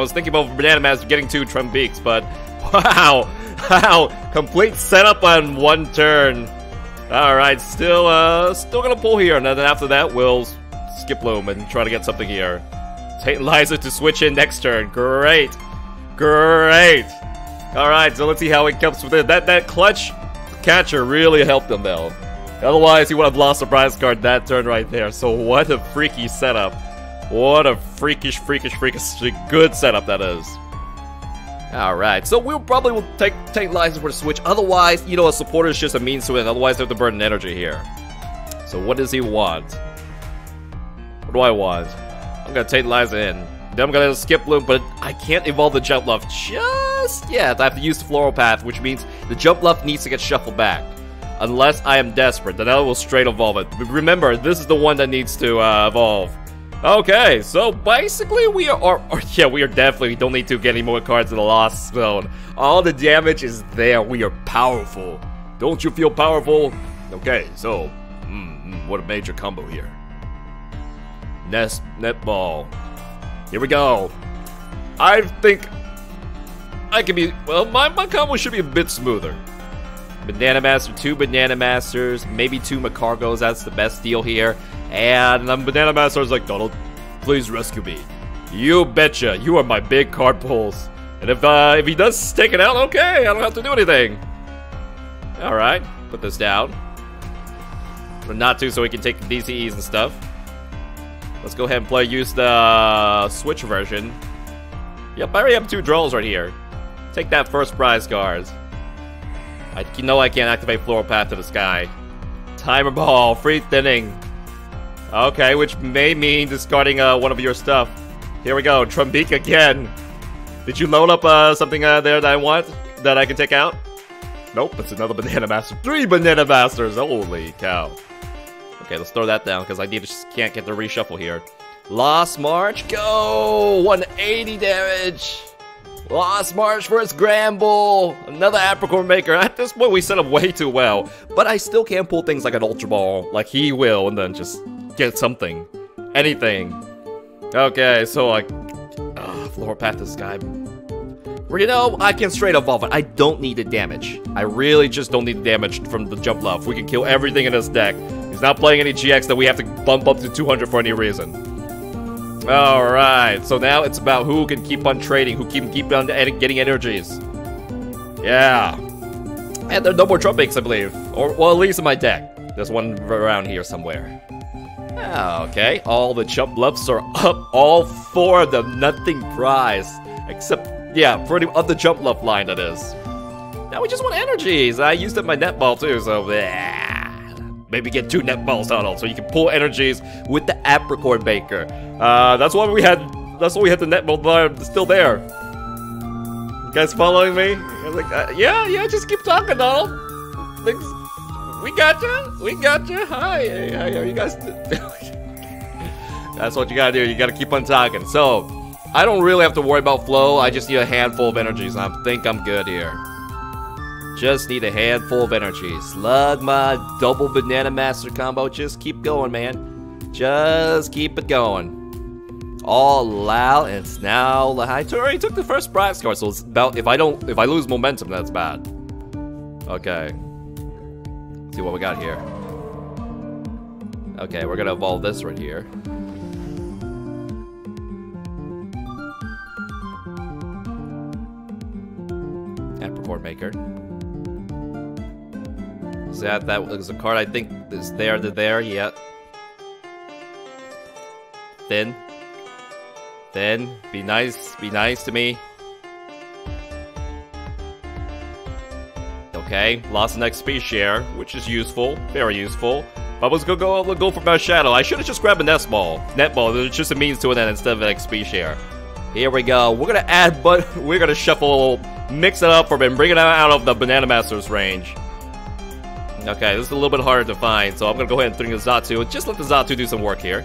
[SPEAKER 1] Was thinking about Banana Master getting two Trumbeaks, but wow, wow, complete setup on one turn. All right, still, uh, still gonna pull here, and then after that, we'll Skiploom and try to get something here. Take Liza to switch in next turn. Great, great. All right, so let's see how he comes with it. That that clutch catcher really helped him though. Otherwise, he would have lost a prize card that turn right there. So what a freaky setup. What a freakish, freakish, freakish good setup that is. Alright, so we'll probably will take take license for the switch. Otherwise, you know, a supporter is just a means to it. Otherwise, they have to burn energy here. So what does he want? What do I want? I'm gonna take Liza in. Then I'm gonna Skiploom, but I can't evolve the Jumpluff just yet. I have to use the Floral Path, which means the Jumpluff needs to get shuffled back. Unless I am desperate, then I will straight evolve it. But remember, this is the one that needs to uh, evolve. Okay, so basically we are, or, yeah, we are definitely, don't need to get any more cards in the Lost Zone. All the damage is there, we are powerful. Don't you feel powerful? Okay, so, mm, what a major combo here. Nest, netball. Here we go. I think I can be, well, my, my combo should be a bit smoother. Banana Master, two Banana Masters, maybe two Magcargos, that's the best deal here. And um, Banana Master is like, Donald, please rescue me. You betcha, you are my big card pulls. And if uh, if he does take it out, okay, I don't have to do anything. Alright, put this down. But not to, so we can take the DCEs and stuff. Let's go ahead and play, use the Switch version. Yep, I already have two draws right here. Take that first prize card. I know I can't activate Floral Path to the Sky. Timer Ball, free thinning. Okay, which may mean discarding uh, one of your stuff. Here we go, Trumbeak again. Did you load up uh, something uh, there that I want that I can take out? Nope, it's another Banana Master. Three Banana Masters! Holy cow. Okay, let's throw that down because I need to, just can't get the reshuffle here. Lost March, go! 180 damage! Lost March versus Granbull! Another Apricorn Maker. At this point, we set up way too well. But I still can't pull things like an Ultra Ball, like he will, and then just get something. Anything. Okay, so like... Uh, Floral Path to Sky. You know, I can straight evolve it. I don't need the damage. I really just don't need the damage from the Jumpluff. We can kill everything in this deck. He's not playing any GX that we have to bump up to 200 for any reason. Alright, so now it's about who can keep on trading, who can keep on getting energies. Yeah. And there are no more Trumbeaks, I believe. Or, well, at least in my deck. There's one around here somewhere. Okay, all the Jumpluffs are up. All four of them, nothing prize. Except, yeah, for the, of the Jumpluff line, that is. Now we just want energies. I used up my netball too, so. Maybe get two netballs out all so you can pull energies with the Apricorn Maker. Uh, that's why we had. That's why we had the netball bar still there. You guys following me? like, uh, yeah, yeah. Just keep talking, Donald. Things, we got you. We got you. Hi, hi, hi you guys. that's what you gotta do. You gotta keep on talking. So, I don't really have to worry about flow. I just need a handful of energies. I think I'm good here. Just need a handful of energy. Slugma, double banana master combo. Just keep going, man. Just keep it going. All out, and it's now the I already took the first prize card, so it's about if I don't if I lose momentum, that's bad. Okay. See what we got here. Okay, we're gonna evolve this right here. Apricorn Maker. Is that that was a card I think is there to there? Yeah. Then. Then be nice, be nice to me. Okay, lost an XP share, which is useful, very useful. But gonna go, go for Marshadow. I should have just grabbed a nest ball. Net ball, it's just a means to an end instead of an XP share. Here we go. We're gonna add, but we're gonna shuffle, mix it up for him, bring it out of the Banana Masters range. Okay, this is a little bit harder to find, so I'm gonna go ahead and bring the Xatu. Just let the Xatu do some work here.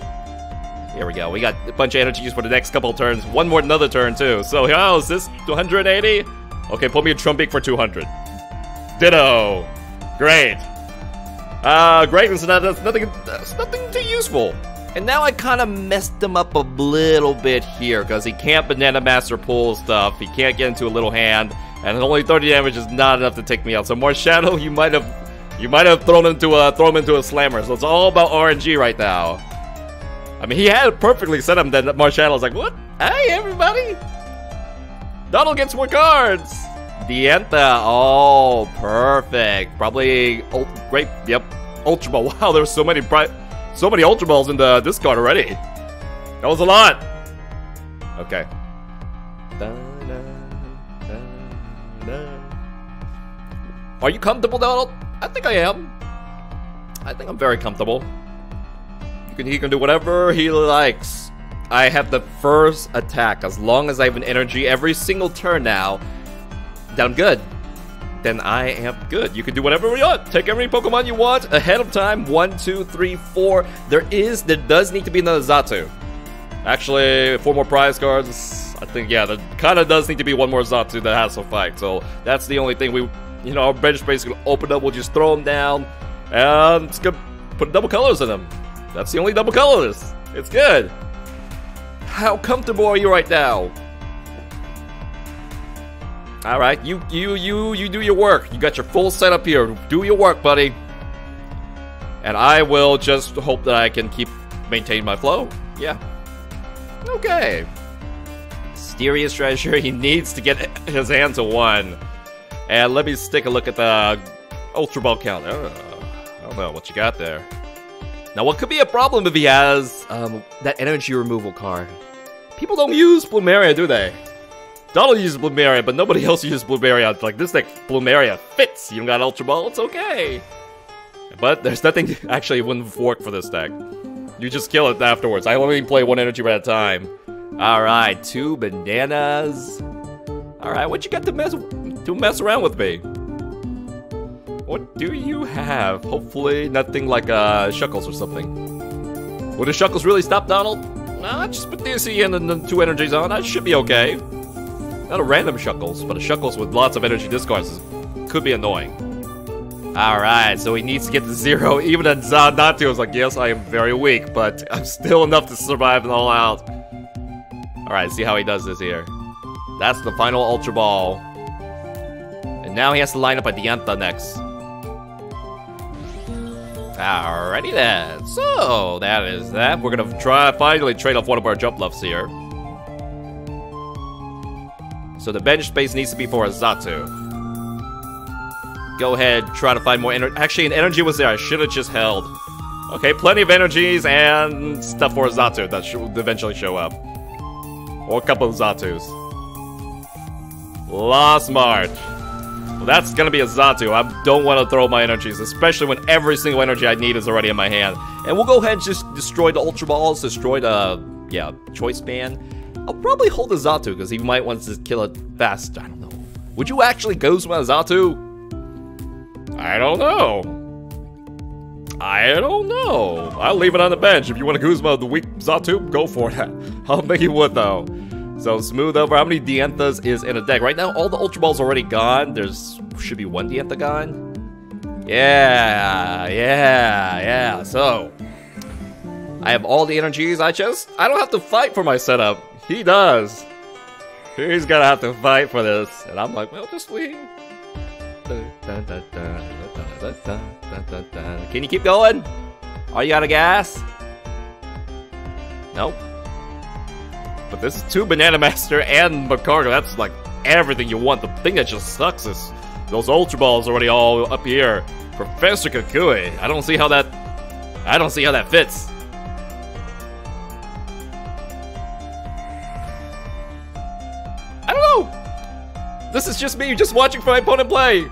[SPEAKER 1] Here we go. We got a bunch of energies for the next couple turns. One more another turn, too. So, how is this 280? Okay, put me a Trumbeak for 200. Ditto. Great. Uh, great. So that, that's nothing, that's nothing too useful. And now I kind of messed him up a little bit here, because he can't Banana Master pull stuff. He can't get into a little hand, and only 30 damage is not enough to take me out. So Marshadow, you might have you might have thrown into a thrown him into a slammer, so it's all about RNG right now. I mean, he had perfectly set him. Then Marshall's like, "What? Hey, everybody! Donald gets more cards." Diantha, oh, perfect. Probably oh, great. Yep, Ultra Ball. Wow, there's so many bright, so many Ultra Balls in the discard already. That was a lot. Okay. Are you comfortable, Donald? I think I am. I think I'm very comfortable. Can, he can do whatever he likes. I have the first attack. As long as I have an energy every single turn now, then I'm good. Then I am good. You can do whatever you want. Take every Pokemon you want ahead of time. One, two, three, four. There is, there does need to be another Xatu. Actually, four more prize cards. I think, yeah, there kind of does need to be one more Xatu that has to fight. So that's the only thing we you know, our bench space is going to open up. We'll just throw them down. And it's going to put double colors in them. That's the only double colors. It's good. How comfortable are you right now? All right, you you you you do your work. You got your full setup here. Do your work, buddy. And I will just hope that I can keep maintain my flow. Yeah. Okay. Mysterious treasure. He needs to get his hand to one. And let me take a look at the Ultra Ball count. Uh, I don't know what you got there. Now, what could be a problem if he has um, that energy removal card? People don't use Plumeria, do they? Donald uses Plumeria, but nobody else uses Plumeria. Like, this deck, Plumeria fits. You don't got Ultra Ball, it's okay. But there's nothing actually wouldn't work for this deck. You just kill it afterwards. I only play one energy at a time. Alright, two bananas. Alright, what you got to mess to mess around with me? What do you have? Hopefully nothing like uh, Shuckles or something. Would the Shuckles really stop Donald? Nah, just put the CN and the two energies on. That should be okay. Not a random Shuckles, but a Shuckles with lots of energy discards could be annoying. Alright, so he needs to get to zero. Even at Zanatu was like, yes, I am very weak, but I'm still enough to survive an all out. Alright, see how he does this here. That's the final Ultra Ball. And now he has to line up a Diantha next. Alrighty then. So, that is that. We're gonna try finally trade off one of our Jumpluffs here. So the bench space needs to be for a Xatu. Go ahead, try to find more energy. Actually, an energy was there. I should have just held. Okay, plenty of energies and stuff for a Xatu that should eventually show up. Or a couple of Xatus. Lost March. Well, that's gonna be a Xatu. I don't want to throw my energies, especially when every single energy I need is already in my hand. And we'll go ahead and just destroy the Ultra Balls, destroy the, yeah, Choice Band. I'll probably hold the Xatu, because he might want to kill it fast. I don't know. Would you actually Ghost my Xatu? I don't know. I don't know. I'll leave it on the bench. If you want to Guzma the weak Xatu, go for it. I'll make you would though. So smooth over. How many Dianthas is in a deck? Right now, all the Ultra Balls already gone. There's should be one Diantha gone. Yeah, yeah, yeah. So I have all the energies. I just I don't have to fight for my setup. He does. He's gonna have to fight for this, and I'm like, well, just wait. Can you keep going? Are you out of gas? Nope. But this is two Banana Master and Magcargo. That's like everything you want. The thing that just sucks is those Ultra Balls already all up here. Professor Kukui. I don't see how that... I don't see how that fits. I don't know. This is just me just watching for my opponent play.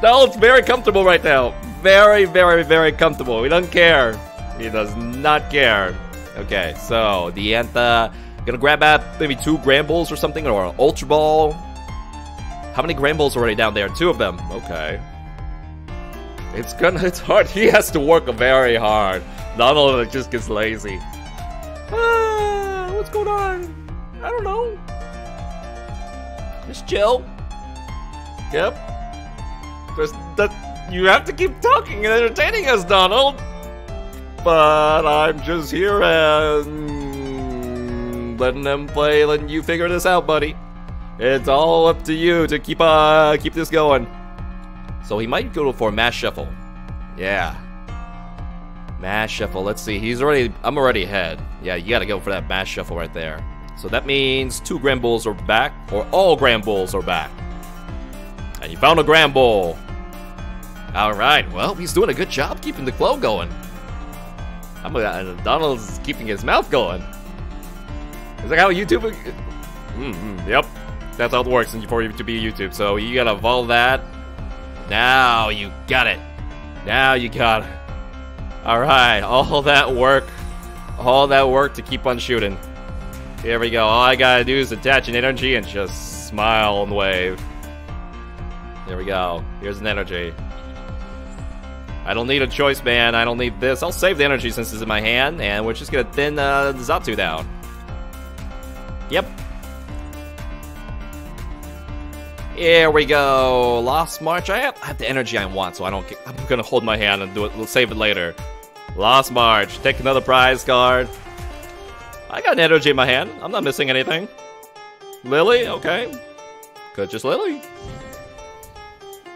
[SPEAKER 1] Donald's very comfortable right now. Very, very, very comfortable. He doesn't care. He does not care. Okay, so the gonna grab at maybe two Granbulls or something, or an Ultra Ball. How many Granbulls already down there? Two of them. Okay. It's gonna. It's hard. He has to work very hard. Donald just gets lazy. Ah, what's going on? I don't know. Just chill. Yep. There's that. You have to keep talking and entertaining us, Donald. But I'm just here and letting them play, letting you figure this out, buddy. It's all up to you to keep uh keep this going. So he might go for mass shuffle. Yeah. Mass shuffle. Let's see. He's already. I'm already ahead. Yeah, you got to go for that mass shuffle right there. So that means two Granbulls are back, or all Granbulls are back. And you found a Granbull. All right. Well, he's doing a good job keeping the glow going. I'm uh, Donald's keeping his mouth going. Is that how YouTube? Mm -hmm, yep, that's how it works for you to be YouTube. So you gotta evolve that. Now you got it. Now you got it. All right, all that work, all that work to keep on shooting. Here we go. All I gotta do is attach an energy and just smile and wave. There we go. Here's an energy. I don't need a Choice Band. I don't need this. I'll save the energy since it's in my hand, and we're just gonna thin uh, Xatu down. Yep. Here we go. Lost March. I have, I have the energy I want, so I don't. I'm gonna hold my hand and do it. We'll save it later. Lost March. Take another prize card. I got an energy in my hand. I'm not missing anything. Lillie, okay. Could just Lillie.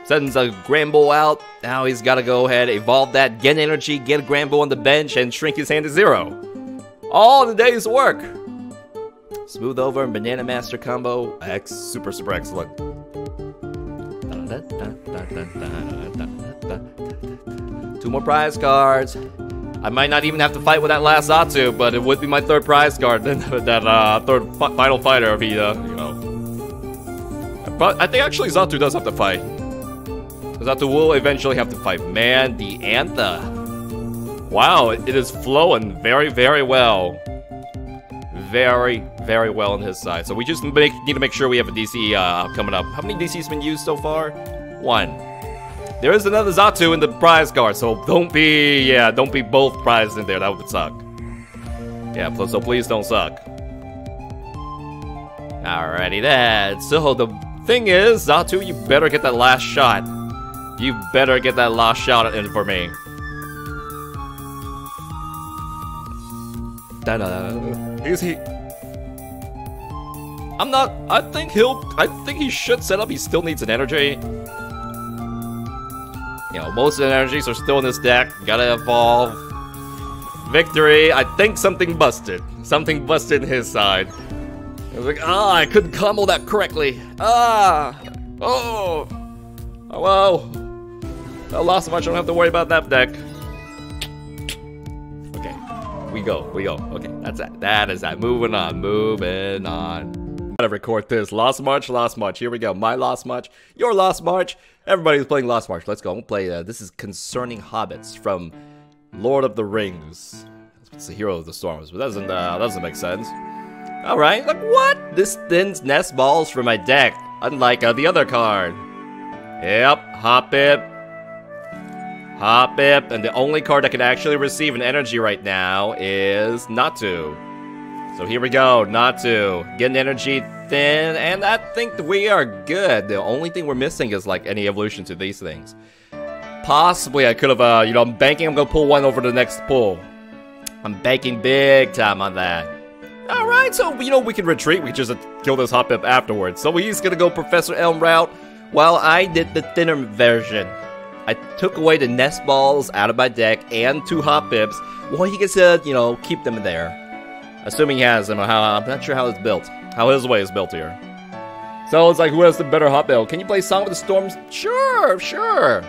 [SPEAKER 1] Sends a Granbull out. Now he's got to go ahead, evolve that, get energy, get a Granbull on the bench, and shrink his hand to zero. All the day's work. Smooth over and Banana Master combo. X, super, super excellent. Two more prize cards. I might not even have to fight with that last Xatu, but it would be my third prize card. That uh, third final fighter if he, uh, you know. But I think actually Xatu does have to fight. Xatu will eventually have to fight. Man, Diantha. Wow, it is flowing very, very well. Very, very well on his side. So we just make, need to make sure we have a DC uh, coming up. How many DCs have been used so far? One. There is another Xatu in the prize card, so don't be, yeah, don't be both prized in there. That would suck. Yeah, so please don't suck. Alrighty then. So the thing is, Xatu, you better get that last shot. You better get that last shot in for me. Da -da. Is he? I'm not. I think he'll. I think he should set up. He still needs an energy. You know, most of the energies are still in this deck. Gotta evolve. Victory. I think something busted. Something busted in his side. I was like, ah, I couldn't combo that correctly. Ah. Oh. Oh, well. I lost much. I don't have to worry about that deck. Okay. We go. We go. Okay. That's that. That is that. Moving on. Moving on. Gotta record this. Lost March. Lost March. Here we go. My Lost March. Your Lost March. Everybody's playing Lost March. Let's go. We'll play. Uh, this is Concerning Hobbits from Lord of the Rings. It's the hero of the storms, but that doesn't uh, doesn't make sense. All right. Like what? This thins nest balls from my deck, unlike uh, the other card. Yep. Hoppip. Hop it, and the only card that can actually receive an energy right now is Natu. So here we go, Natu. Getting energy thin, and I think we are good. The only thing we're missing is like any evolution to these things. Possibly I could have, uh, you know, I'm banking I'm gonna pull one over the next pull. I'm banking big time on that. Alright, so, you know, we can retreat. We just kill this Hoppip afterwards. So he's gonna go Professor Elm route, while I did the thinner version. I took away the nest balls out of my deck and two hot Hoppips. Well, he gets to, you know, keep them there. Assuming he has them. I'm not sure how it's built. How his way is built here. So it's like, who has the better Hoppip? Can you play Song of the Storms? Sure, sure.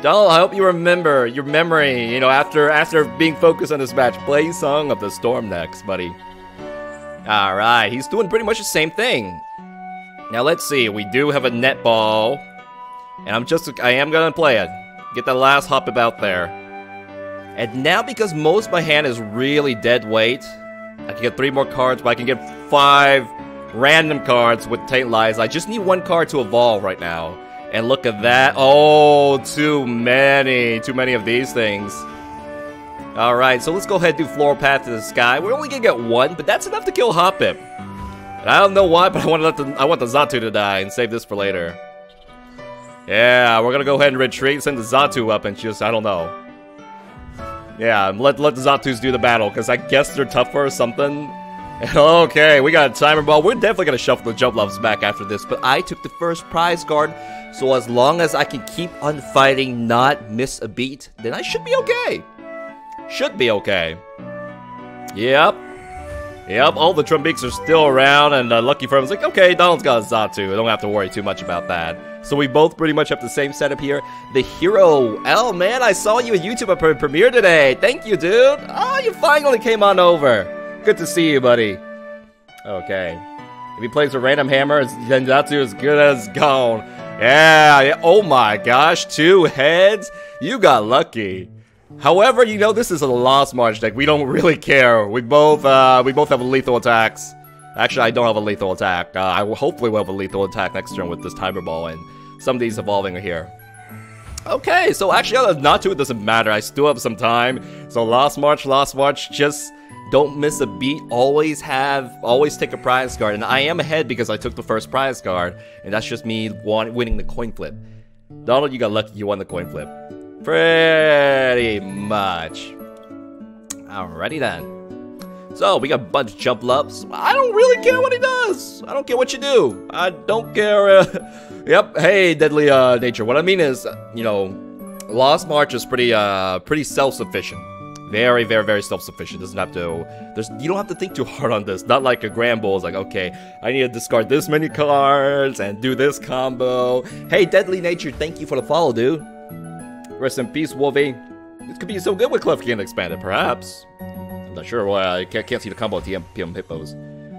[SPEAKER 1] Donald, I hope you remember your memory, you know, after after being focused on this match. Play Song of the Storm next, buddy. Alright, he's doing pretty much the same thing. Now let's see, we do have a netball. And I'm just, I am gonna play it. Get that last hop about there. And now because most of my hand is really dead weight, I can get three more cards, but I can get five random cards with Tate & Liza. I just need one card to evolve right now. And look at that. Oh, too many. Too many of these things. Alright, so let's go ahead and do Floral Path to the Sky. We're only gonna get one, but that's enough to kill Hoppip. I don't know why, but I want, the, I want the Xatu to die and save this for later. Yeah, we're gonna go ahead and retreat, send the Xatu up, and just, I don't know. Yeah, let, let the Xatus do the battle, because I guess they're tougher or something. okay, we got a timer ball. We're definitely gonna shuffle the Jumpluffs back after this, but I took the first prize card, so as long as I can keep on fighting, not miss a beat, then I should be okay. Should be okay. Yep. Yep, all the Trumbeaks are still around, and uh, Lucky Firm's like, okay, Donald's got a Xatu. I don't have to worry too much about that. So we both pretty much have the same setup here. The hero. Oh, man, I saw you at YouTube pre premiere today. Thank you, dude. Oh, you finally came on over. Good to see you, buddy. Okay. If he plays a random hammer, then that's as good as gone. Yeah, yeah. Oh my gosh, two heads. You got lucky. However, you know this is a Lost March deck. We don't really care. We both uh, we both have lethal attacks. Actually, I don't have a lethal attack. Uh, I hopefully will have a lethal attack next turn with this Timer Ball and some of these evolving are here. Okay, so actually, not to it doesn't matter. I still have some time. So Lost March, Lost March, just don't miss a beat. Always have, always take a prize card. And I am ahead because I took the first prize card. And that's just me winning the coin flip. Donald, you got lucky. You won the coin flip. Pretty much. Alrighty then. So, we got a bunch of Jumpluffs. I don't really care what he does. I don't care what you do. I don't care. Uh, yep. Hey, Deadly uh, Nature. What I mean is, you know, Lost March is pretty, uh, pretty self-sufficient. Very, very, very self-sufficient. Doesn't have to. There's. You don't have to think too hard on this. Not like a Granbull is like, okay, I need to discard this many cards and do this combo. Hey, Deadly Nature, thank you for the follow, dude. Rest in peace, Wolvie. This could be so good with Klefki expanded, perhaps. I'm not sure. why I can't, can't see the combo TM PM Hippos.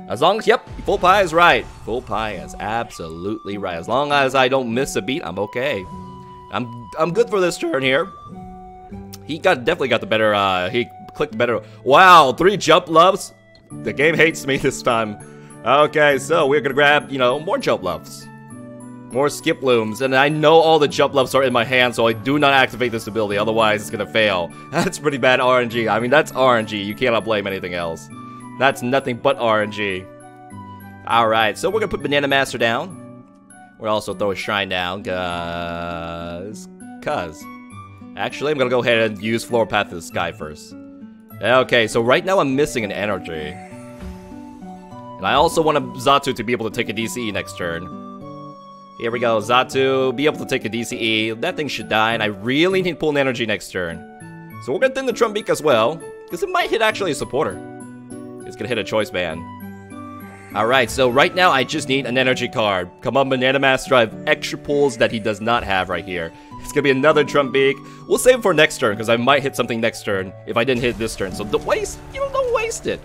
[SPEAKER 1] As long as, yep, Full Pie is right. Full Pie is absolutely right. As long as I don't miss a beat, I'm okay. I'm I'm good for this turn here. He got definitely got the better, uh, he clicked better. Wow, three Jumpluffs? The game hates me this time. Okay, so we're gonna grab, you know, more Jumpluffs. More Skiplooms, and I know all the Jumpluffs are in my hand, so I do not activate this ability, otherwise it's gonna fail. That's pretty bad RNG. I mean, that's RNG. You cannot blame anything else. That's nothing but RNG. Alright, so we're gonna put Banana Master down. We'll also throw a Shrine down, cause... Cause... Actually, I'm gonna go ahead and use Floral Path to the Sky first. Okay, so right now I'm missing an energy. And I also want a Xatu to be able to take a DCE next turn. Here we go, Xatu, be able to take a DCE. That thing should die, and I really need to pull an energy next turn. So we're gonna thin the Trumbeak as well, because it might hit actually a supporter. It's gonna hit a choice band. Alright, so right now I just need an energy card. Come on, Banana Master, I have extra pulls that he does not have right here. It's gonna be another Trumbeak. We'll save it for next turn, because I might hit something next turn if I didn't hit this turn. So don't waste, you don't waste it.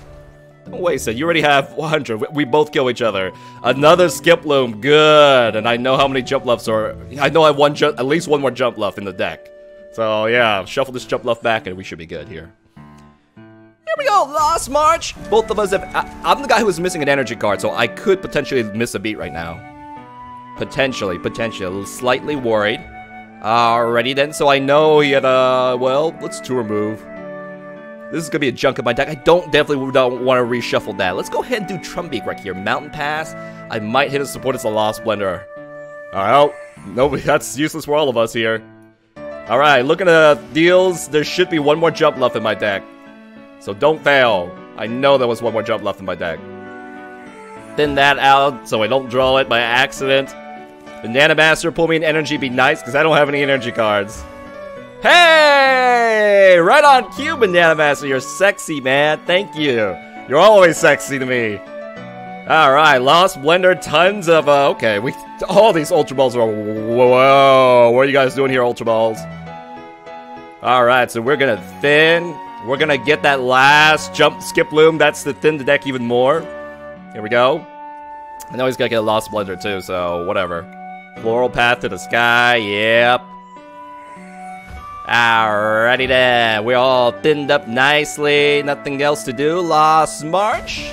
[SPEAKER 1] Don't waste it. You already have 100. We both kill each other. Another Skiploom, Good. And I know how many Jumpluffs are. I know I have one at least one more Jumpluff in the deck. So yeah, shuffle this Jumpluff back and we should be good here. Here we go, Lost March. Both of us have. I, I'm the guy who's missing an energy card, so I could potentially miss a beat right now. Potentially, potentially. Slightly worried. Alrighty then, so I know he had a. Well, let's tour move. This is gonna be a junk in my deck. I don't definitely don't want to reshuffle that. Let's go ahead and do Trumbeak right here. Mountain Pass. I might hit a support as a Lost Blender. Alright, nobody. That's useless for all of us here. Alright, looking at deals, there should be one more Jumpluff in my deck. So don't fail. I know there was one more Jumpluff in my deck. Thin that out so I don't draw it by accident. Banana Master, pull me an energy, be nice, because I don't have any energy cards. Hey! Right on cue, Banana Master. You're sexy, man. Thank you. You're always sexy to me. Alright, Lost Blender, tons of, uh, okay, we, all these Ultra Balls are, whoa, what are you guys doing here, Ultra Balls? Alright, so we're gonna thin, we're gonna get that last jump Skiploom, that's to thin the deck even more. Here we go. I know he's gonna get a Lost Blender too, so whatever. Floral Path to the Sky, yep. Alrighty then, we're all thinned up nicely, nothing else to do. Lost March.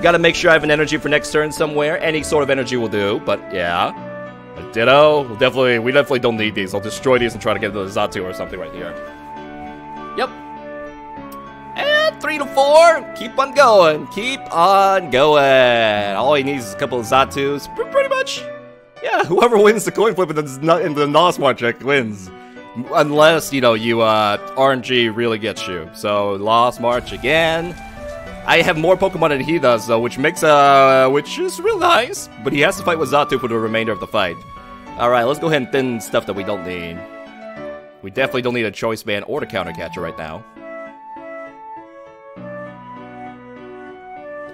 [SPEAKER 1] Gotta make sure I have an energy for next turn somewhere. Any sort of energy will do, but yeah. A Ditto, we'll definitely, we definitely don't need these. I'll destroy these and try to get the Xatu or something right here. Yep. And three to four, keep on going, keep on going. All he needs is a couple of Xatus, pretty much. Yeah, whoever wins the coin flip in the, in the Lost March deck wins. Unless, you know, you, uh, RNG really gets you. So, Lost March again. I have more Pokemon than he does, though, which makes, uh, which is real nice. But he has to fight with Xatu for the remainder of the fight. Alright, let's go ahead and thin stuff that we don't need. We definitely don't need a Choice Band or the Counter Catcher right now.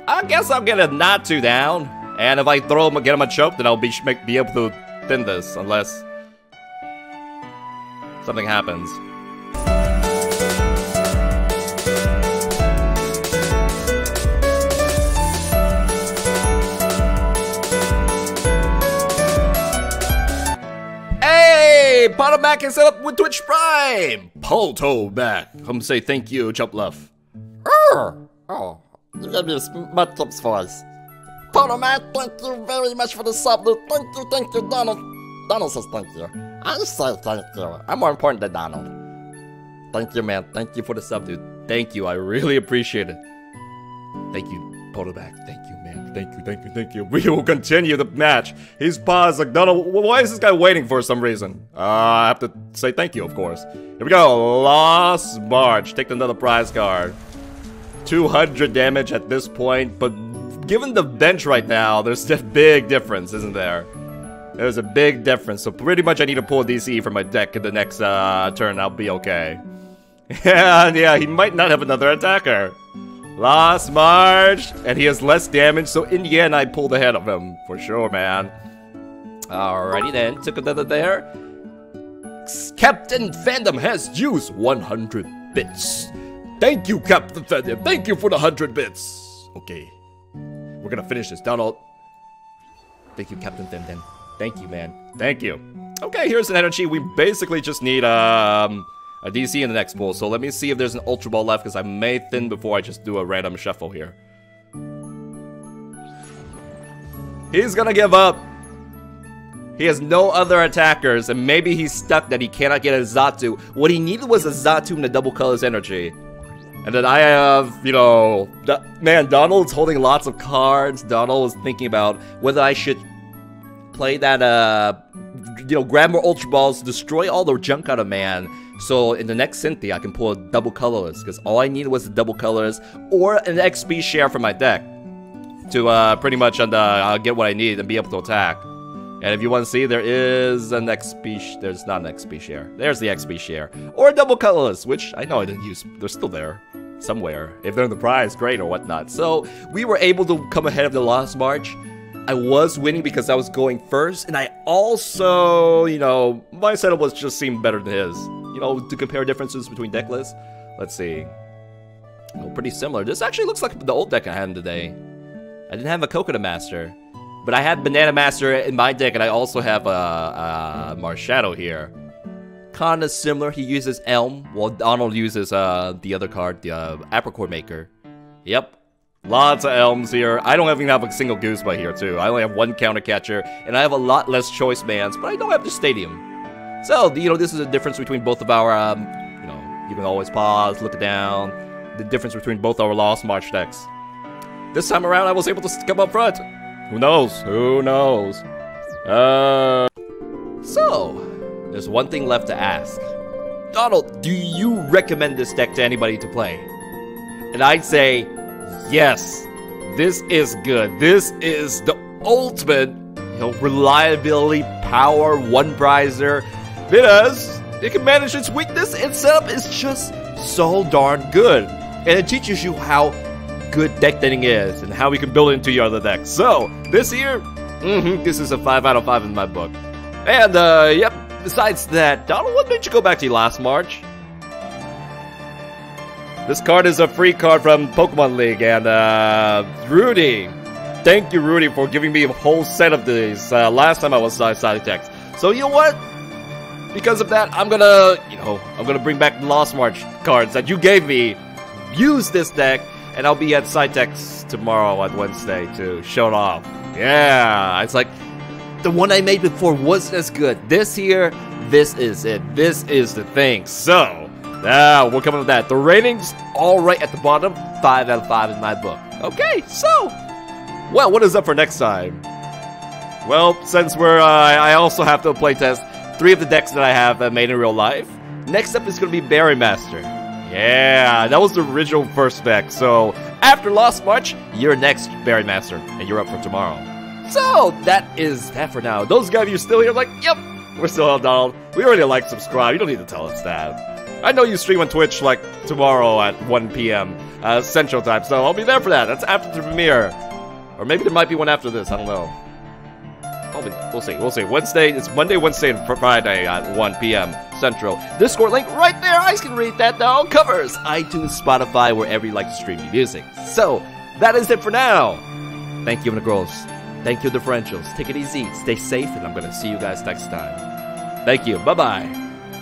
[SPEAKER 1] I guess I'll get a Natu down. And if I throw him, get him a choke, then I'll be, be able to thin this, unless something happens. Hey, Potomac is set up with Twitch Prime. Polto back. Come say thank you, Jumpluff.
[SPEAKER 2] Oh, oh, you gave me a smart tips voice. Potomac, thank you very much for the sub, dude. Thank you, thank you, Donald. Donald says thank you. I say thank you. I'm more important than Donald.
[SPEAKER 1] Thank you, man. Thank you for the sub, dude. Thank you. I really appreciate it. Thank you, Potomac. Thank you, man. Thank you, thank you, thank you. We will continue the match. He's paused like, Donald, why is this guy waiting for some reason? Uh, I have to say thank you, of course. Here we go. Lost March. Take another prize card. 200 damage at this point, but given the bench right now, there's a big difference, isn't there? There's a big difference, so pretty much I need to pull DC from my deck in the next uh, turn, I'll be okay. Yeah, yeah, he might not have another attacker. Lost March, and he has less damage, so in the end I pulled ahead of him, for sure, man. Alrighty then, took another there. Captain Phantom has used 100 bits. Thank you, Captain Phantom. Thank you for the 100 bits. Okay. We're gonna finish this. Donald. Thank you, Captain Phantom. Thank you, man. Thank you. Okay, here's an energy. We basically just need um, a DC in the next pool. So let me see if there's an Ultra Ball left, because I may thin before I just do a random shuffle here. He's gonna give up. He has no other attackers, and maybe he's stuck that he cannot get a Xatu. What he needed was a Xatu and a double colors energy. And then I have, you know, man, Donald's holding lots of cards. Donald is thinking about whether I should play that, uh, you know, grab more Ultra Balls, destroy all the junk out of man. So in the next Cynthia, I can pull a double colors, because all I needed was the double colors or an XP share from my deck to uh, pretty much uh, get what I need and be able to attack. And if you want to see, there is an XP, there's not an XP share. There's the XP share. Or a double colorless, which I know I didn't use, they're still there. Somewhere. If they're in the prize, great or whatnot. So, we were able to come ahead of the Lost March. I was winning because I was going first, and I also, you know, my setup was just seemed better than his. You know, to compare differences between deck lists. Let's see. Oh, pretty similar. This actually looks like the old deck I had today. I didn't have a Coconut Master. But I had Banana Master in my deck, and I also have a, a Marshadow here. Kinda similar. He uses Elm, while Donald uses uh, the other card, the uh, Apricorn Maker. Yep. Lots of Elms here. I don't even have a single Guzma here, too. I only have one Counter Catcher, and I have a lot less Choice Bands, but I don't have the Stadium. So, you know, this is a difference between both of our, um, you know, you can always pause, look it down. The difference between both our Lost March decks. This time around, I was able to come up front. Who knows? Who knows? Uh. So, there's one thing left to ask. Donald, do you recommend this deck to anybody to play? And I'd say, yes. This is good. This is the ultimate, you know, reliability, power, one prizer. Because it can manage its weakness, its setup is just so darn good. And it teaches you how good deck building is and how we can build it into your other deck. So, this year, mm -hmm, this is a 5 out of 5 in my book. And, uh, yep, besides that, Donald, what made you go back to Lost March? This card is a free card from Pokemon League, and, uh, Rudy. Thank you, Rudy, for giving me a whole set of these uh, last time I was uh, side text. So, you know what? Because of that, I'm gonna, you know, I'm gonna bring back Lost March cards that you gave me. Use this deck and I'll be at Cytex tomorrow on Wednesday to show it off. Yeah, it's like the one I made before wasn't as good. This here, this is it. This is the thing. So, now we're coming with that. The ratings all right at the bottom. Five out of five in my book. Okay, so, well, what is up for next time? Well, since we're, uh, I also have to playtest three of the decks that I have uh, made in real life. Next up is going to be Berry Master. Yeah, that was the original first deck. So after Lost March, you're next, Berry Master, and you're up for tomorrow. So that is that for now. Those guys you still here, like, yep, we're still on Donald. We already like subscribe. You don't need to tell us that. I know you stream on Twitch like tomorrow at 1 p.m. Uh, Central Time, so I'll be there for that. That's after the premiere, or maybe there might be one after this. I don't know. We'll see. We'll see. Wednesday, it's Monday, Wednesday, and Friday at 1 p.m. Central. Discord link right there. I can read that now. Covers iTunes, Spotify, wherever you like to stream your music. So, that is it for now. Thank you, the girls. Thank you, differentials. Take it easy. Stay safe, and I'm to see you guys next time. Thank you. Bye bye.